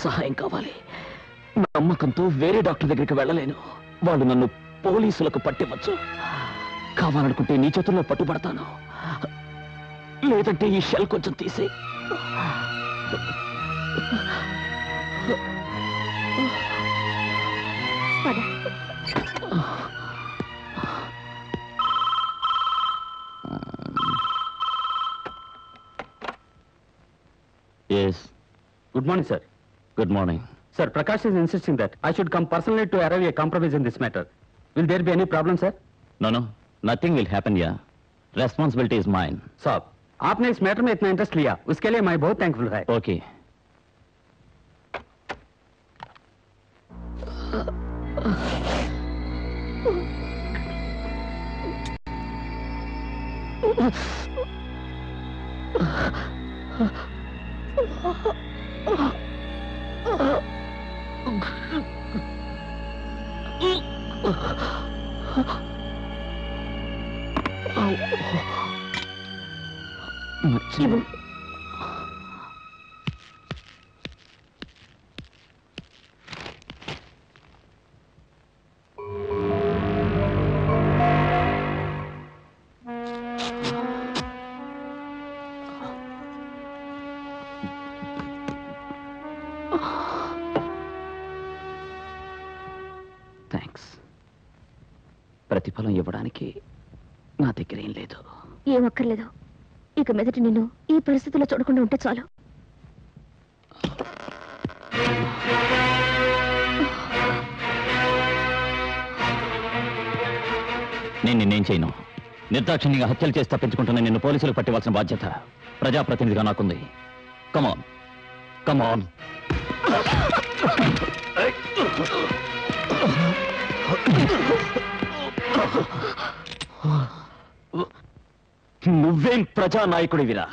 సహాయం కావాలి. నమ్మకంతో వేరే డాక్టర్ దగ్గరికి వెళ్ళలేను. వాళ్ళు నన్ను పోలీసులకు పట్టివచ్చు కావాలనుకుంటే నీ చేతుల్లో పట్టుబడతాను. లేదంటే ఈ షెల్ కొంచెం తీసి. Good morning, sir. Good morning. Sir, Prakash is insisting that I should come personally to arrive a compromise in this matter. Will there be any problem, sir? No, no. Nothing will happen here. Responsibility is mine. साहब आपने इस matter में इतना interest लिया उसके लिए मैं बहुत थैंकफुल है Okay. Oh. ప్రతిఫలం ఇవ్వడానికి నా దగ్గర ఏం లేదు. ఏం అక్కర్లేదు ఇక మీదట నిన్ను ఈ పరిస్థితిలో చూడకుండా ఉంటే చాలు. నేను నిన్నేం చేయను. నిర్దాక్షిణ్యంగా హత్యలు చేసి తప్పించుకుంటున్న నిన్ను పోలీసులు పట్టివాల్సిన బాధ్యత ప్రజాప్రతినిధిగా నాకుంది. కమాన్ కమాన్ నువ్వేం ప్రజానాయకుడివిరా?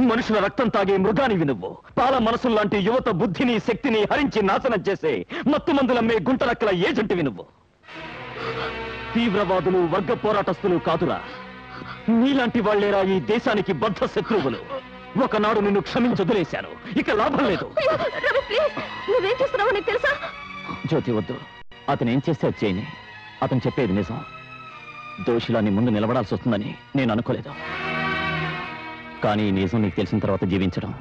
మనుషుల రక్తం తాగే మృగానివి నువ్వు. పాల మనసుల్లాంటి యువత బుద్ధిని శక్తిని హరించి నాశనం చేసే మత్తు మందులమ్మే గుంటరక్కల ఏజెంటివి నువ్వు. తీవ్రవాదులు వర్గ పోరాటస్తులు కాదురా. నీలాంటి వాళ్ళేరా ఈ దేశానికి బద్ధ శత్రువులు. ఒకనాడు నిన్ను క్షమించొదిలేశాను ఇక లాభం లేదు. నువ్వేం చేస్తున్నావో నీకు తెలుసా? జ్యోతి వద్దు. అతను ఏం చేస్తే చేయని. అతను చెప్పేది నిజం. దోషిలా నీ ముందు నిలబడాల్సి వస్తుందని నేను అనుకోలేదు. కానీ ఈ నిజం నీకు తెలిసిన తర్వాత జీవించడం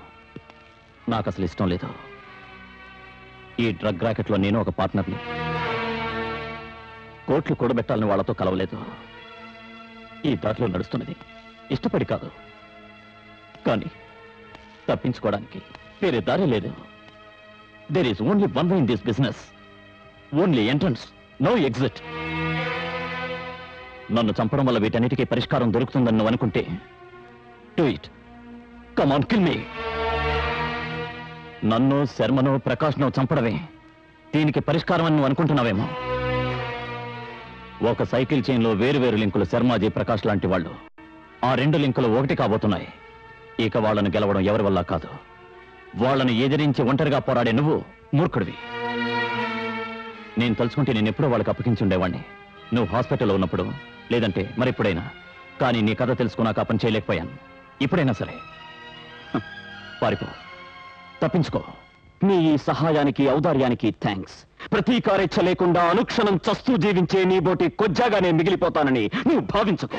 నాకు అసలు ఇష్టం లేదు. ఈ డ్రగ్ ర్యాకెట్లో నేను ఒక పార్ట్నర్ని. కోట్లు కూడబెట్టాలని వాళ్ళతో కలవలేదు. ఈ దారిలో నడుస్తున్నది ఇష్టపడి కాదు. కానీ తప్పించుకోవడానికి వేరే దారి లేదు. There is only one way in this business only entrance no exit నన్ను చంపడం వల్ల వీటన్నిటికీ పరిష్కారం దొరుకుతుందని నువ్వు అనుకుంటే. Do it come on kill me నన్ను శర్మను ప్రకాష్ను చంపడమే. దీనికి పరిష్కారం అని నువ్వు అనుకుంటున్నావేమో. ఒక సైకిల్ చైన్లో వేరు వేరు లింకులు శర్మాజీ ప్రకాష్ లాంటి వాళ్ళు. ఆ రెండు లింకులు ఒకటి కాబోతున్నాయి. ఇక వాళ్ళను గెలవడం ఎవరి వల్ల కాదు. వాళ్ళను ఎదిరించి ఒంటరిగా పోరాడే నువ్వు మూర్ఖుడివి. నేను తలుచుకుంటే నేను ఎప్పుడో వాళ్ళకి అప్పగించి ఉండేవాడిని నువ్వు హాస్పిటల్లో ఉన్నప్పుడు లేదంటే మరెప్పుడైనా. కానీ నీ కథ తెలుసుకున్నాక పని చేయలేకపోయాను. ఇప్పుడైనా సరే. పారిపో. తప్పించుకో. నీ ఈ సహాయానికి ఔదార్యానికి థ్యాంక్స్. ప్రతీకారేచ్ఛ లేకుండా అనుక్షణం చస్తూ జీవించే నీ బోటి కొజ్జాగానే మిగిలిపోతానని నువ్వు భావించకు.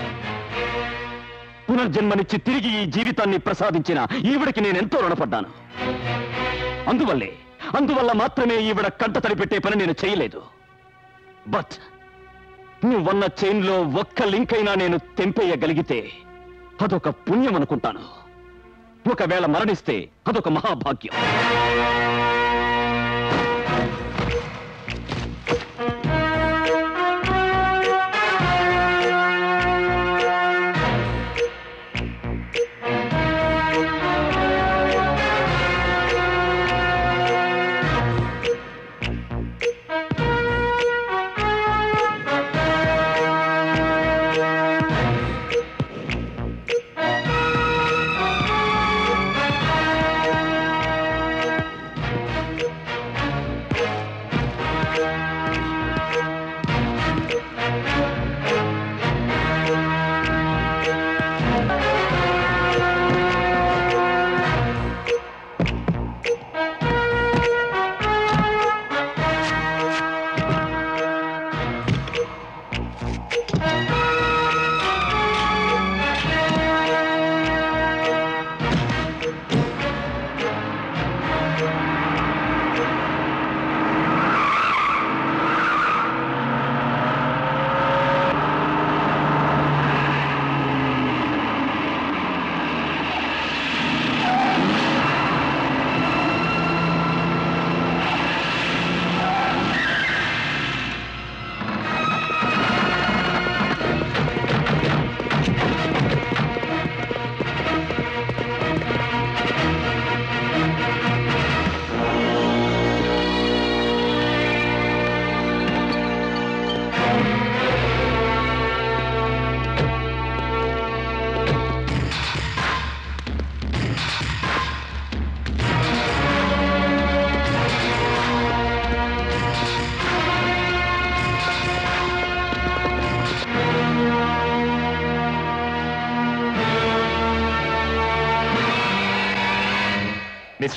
పునర్జన్మనిచ్చి తిరిగి ఈ జీవితాన్ని ప్రసాదించిన ఈవిడికి నేనెంతో రుణపడ్డాను. అందువల్లే అందువల్ల మాత్రమే ఈవిడ కంట తడిపెట్టే పని నేను చేయలేదు. బట్ నువ్వన్న చైన్లో ఒక్క లింక్ అయినా నేను తెంపేయగలిగితే అదొక పుణ్యం అనుకుంటాను ఒకవేళ మరణిస్తే అదొక మహాభాగ్యం.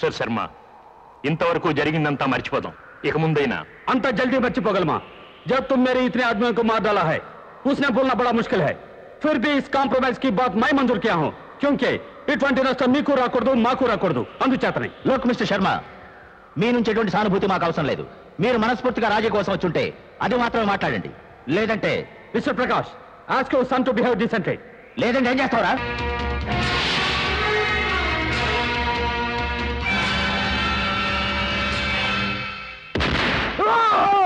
మిస్టర్ శర్మ ఇంతవరకు జరిగిందంతా మర్చిపోదాం ఇక ముందైనా अंत जल्दी बच्ची पगलमा जब तुम मेरे इतने आदमियों को मार डाला है उसने बोलना बड़ा मुश्किल है फिर भी इस कॉम्प्रोमाइज की बात मैं मंजूर किया हूँ क्योंकि ఇటువంటి నష్టం మీకు రాకూడదు మాకు రాకూడదు అందుచేతనే లోక్ మిస్టర్ శర్మ మీ నుంచి ఎటువంటి సానుభూతి మాకు అవసరం లేదు మీరు మనస్ఫూర్తిగా రాజీ కోసం వచ్చుంటే అది మాత్రమే మాట్లాడండి లేదంటే mister Prakash ask your son to behave decently లేదంటే ఏం చేస్తావురా Hurrah!